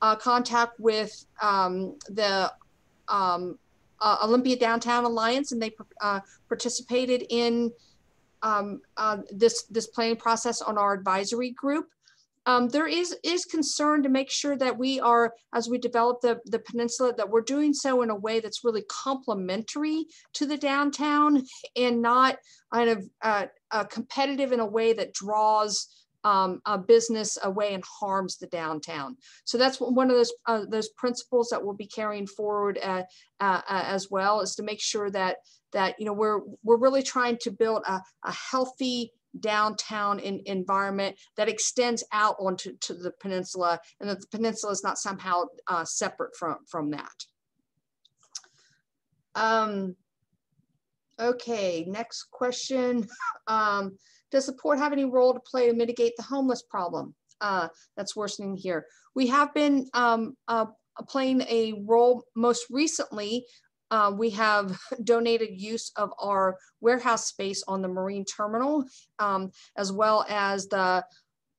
uh, contact with um, the um, uh, Olympia Downtown Alliance, and they uh, participated in um, uh, this this planning process on our advisory group. Um, there is is concern to make sure that we are, as we develop the, the peninsula, that we're doing so in a way that's really complementary to the downtown and not kind of uh, uh, competitive in a way that draws um, business away and harms the downtown. So that's one of those uh, those principles that we'll be carrying forward uh, uh, uh, as well is to make sure that that you know we're we're really trying to build a, a healthy downtown in, environment that extends out onto to the peninsula and that the peninsula is not somehow uh, separate from from that. Um, okay, next question. Um, does the port have any role to play to mitigate the homeless problem uh, that's worsening here? We have been um, uh, playing a role most recently. Uh, we have donated use of our warehouse space on the marine terminal, um, as well as the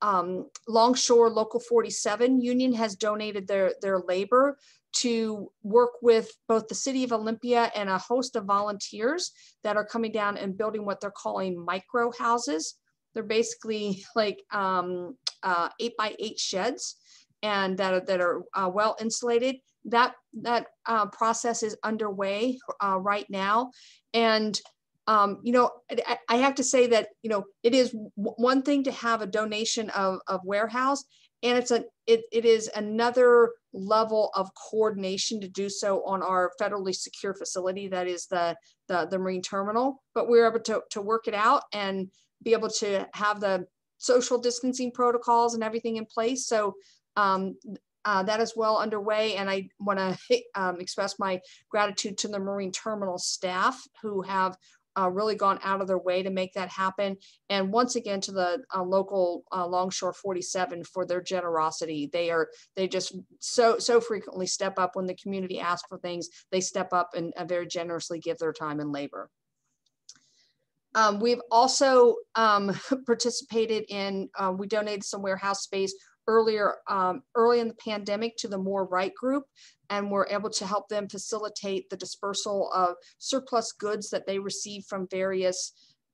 um, Longshore Local 47 Union has donated their, their labor to work with both the city of Olympia and a host of volunteers that are coming down and building what they're calling micro houses. They're basically like um, uh, eight by eight sheds and that are, that are uh, well insulated. That, that uh, process is underway uh, right now. And um, you know, I, I, have to say that, you know, it is one thing to have a donation of, of warehouse and it's a it, it is another level of coordination to do so on our federally secure facility that is the the, the marine terminal but we are able to, to work it out and be able to have the social distancing protocols and everything in place so um, uh, that is well underway and I want to um, express my gratitude to the marine terminal staff who have uh, really gone out of their way to make that happen. And once again, to the uh, local uh, Longshore 47 for their generosity. They are they just so so frequently step up when the community asks for things. They step up and very generously give their time and labor. Um, we've also um, participated in, uh, we donated some warehouse space earlier, um, early in the pandemic to the More Right group and we're able to help them facilitate the dispersal of surplus goods that they receive from various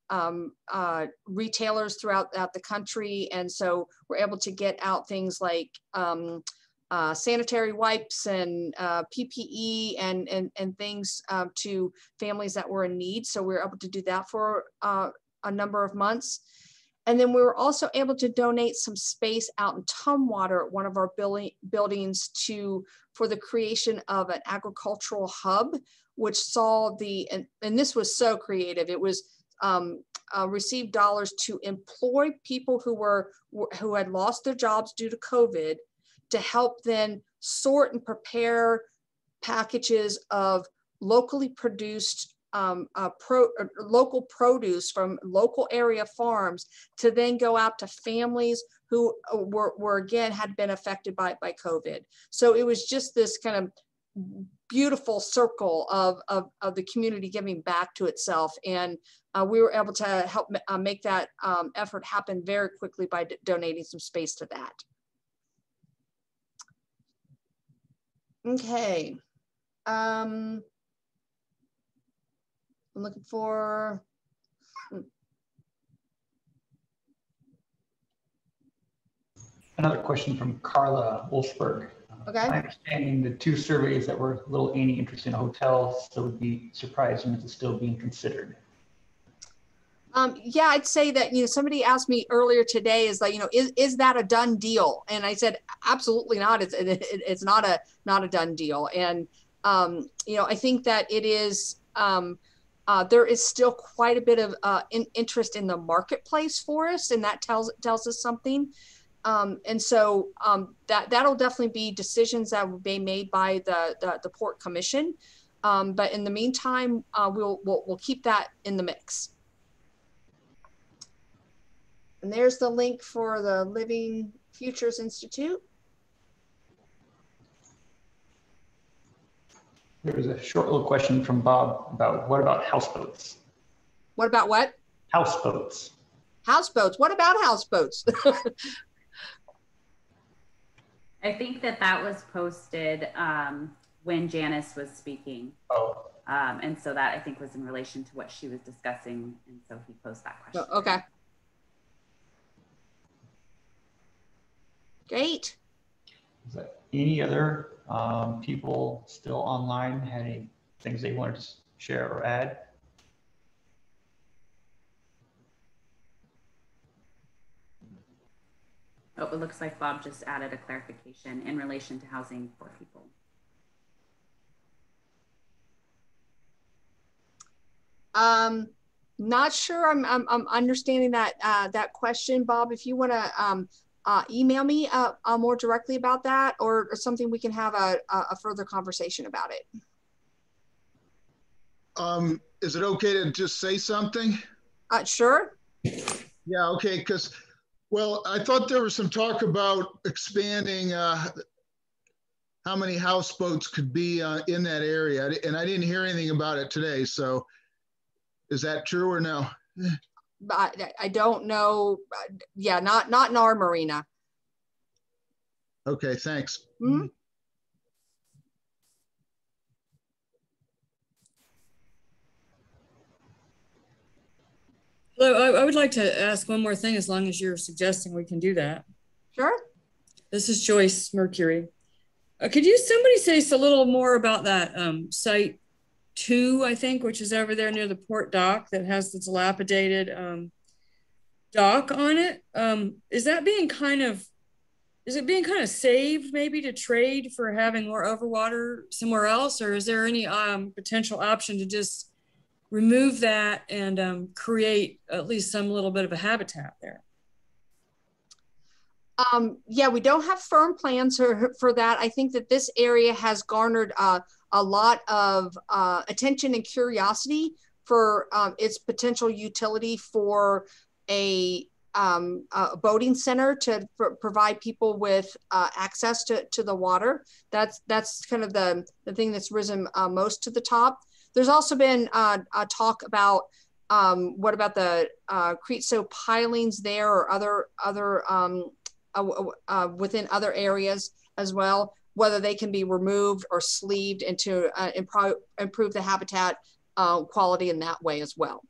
um, uh, retailers throughout, the country. And so we're able to get out things like um, uh, sanitary wipes and uh, PPE and, and, and things uh, to families that were in need. So we we're able to do that for uh, a number of months. And then we were also able to donate some space out in Tumwater at one of our building, buildings to for the creation of an agricultural hub, which saw the, and, and this was so creative. It was um, uh, received dollars to employ people who were who had lost their jobs due to COVID to help then sort and prepare packages of locally produced um, uh, pro, uh, local produce from local area farms to then go out to families who uh, were, were again had been affected by, by COVID. So it was just this kind of beautiful circle of, of, of the community giving back to itself. And uh, we were able to help uh, make that um, effort happen very quickly by donating some space to that. Okay. Um, I'm looking for. Another question from Carla Wolfsberg. Um, Okay. My understanding, the two surveys that were a little any interest in hotels, so would be surprising if it's still being considered. Um, yeah, I'd say that, you know, somebody asked me earlier today is like, you know, is, is that a done deal? And I said, absolutely not. It's, it, it's not a, not a done deal. And, um, you know, I think that it is, um, uh, there is still quite a bit of uh, in, interest in the marketplace for us, and that tells tells us something. Um, and so um, that that'll definitely be decisions that will be made by the the, the port commission. Um, but in the meantime, uh, we'll, we'll we'll keep that in the mix. And there's the link for the Living Futures Institute. There was a short little question from Bob about what about houseboats? What about what? Houseboats. Houseboats. What about houseboats? I think that that was posted um, when Janice was speaking. Oh. Um, and so that I think was in relation to what she was discussing. And so he posed that question. Oh, okay. Great. Is there any other um, people still online had any things they wanted to share or add? Oh, it looks like Bob just added a clarification in relation to housing for people. Um, not sure I'm, I'm, I'm understanding that, uh, that question, Bob. If you want to um, uh, email me uh, uh, more directly about that or, or, something we can have a, a further conversation about it. Um, is it okay to just say something? Uh, sure. Yeah, okay, because, well, I thought there was some talk about expanding uh, how many houseboats could be uh, in that area, and I didn't hear anything about it today, so is that true or no? I, I don't know. Yeah, not not in our marina. Okay, thanks. Mm -hmm. Hello, I, I, would like to ask one more thing as long as you're suggesting we can do that. Sure. This is Joyce Mercury. Uh, could you somebody say a little more about that um, site two, I think, which is over there near the port dock that has the dilapidated um, dock on it. Um, is that being kind of, is it being kind of saved maybe to trade for having more overwater somewhere else? Or is there any um, potential option to just remove that and um, create at least some little bit of a habitat there? Um, yeah, we don't have firm plans for, for that. I think that this area has garnered uh, a lot of uh, attention and curiosity for um, its potential utility for a, um, a boating center to pr provide people with uh, access to, to the water. That's that's kind of the, the thing that's risen uh, most to the top. There's also been uh, a talk about um, what about the uh, creosote pilings there or other other um, within other areas as well, whether they can be removed or sleeved and to uh, improve, improve the habitat uh, quality in that way as well.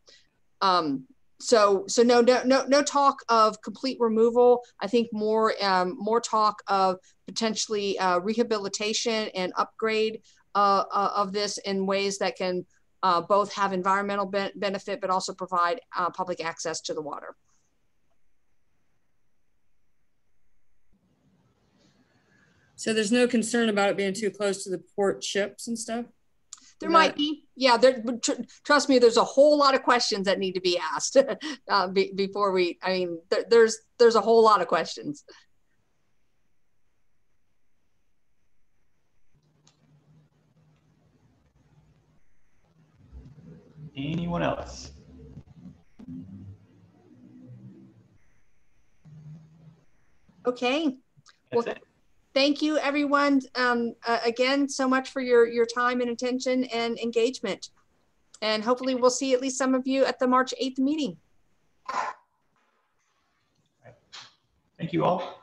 Um, so so no no no no talk of complete removal. I think more um, more talk of potentially uh, rehabilitation and upgrade uh, uh, of this in ways that can uh, both have environmental be benefit but also provide public access to the water. So there's no concern about it being too close to the port ships and stuff? There might be, yeah. There, tr trust me, there's a whole lot of questions that need to be asked uh, be, before we. I mean, th there's there's a whole lot of questions. Anyone else? Okay. That's well, it thank you everyone um, uh, again so much for your your time and attention and engagement. And hopefully we'll see at least some of you at the march 8th meeting. Thank you all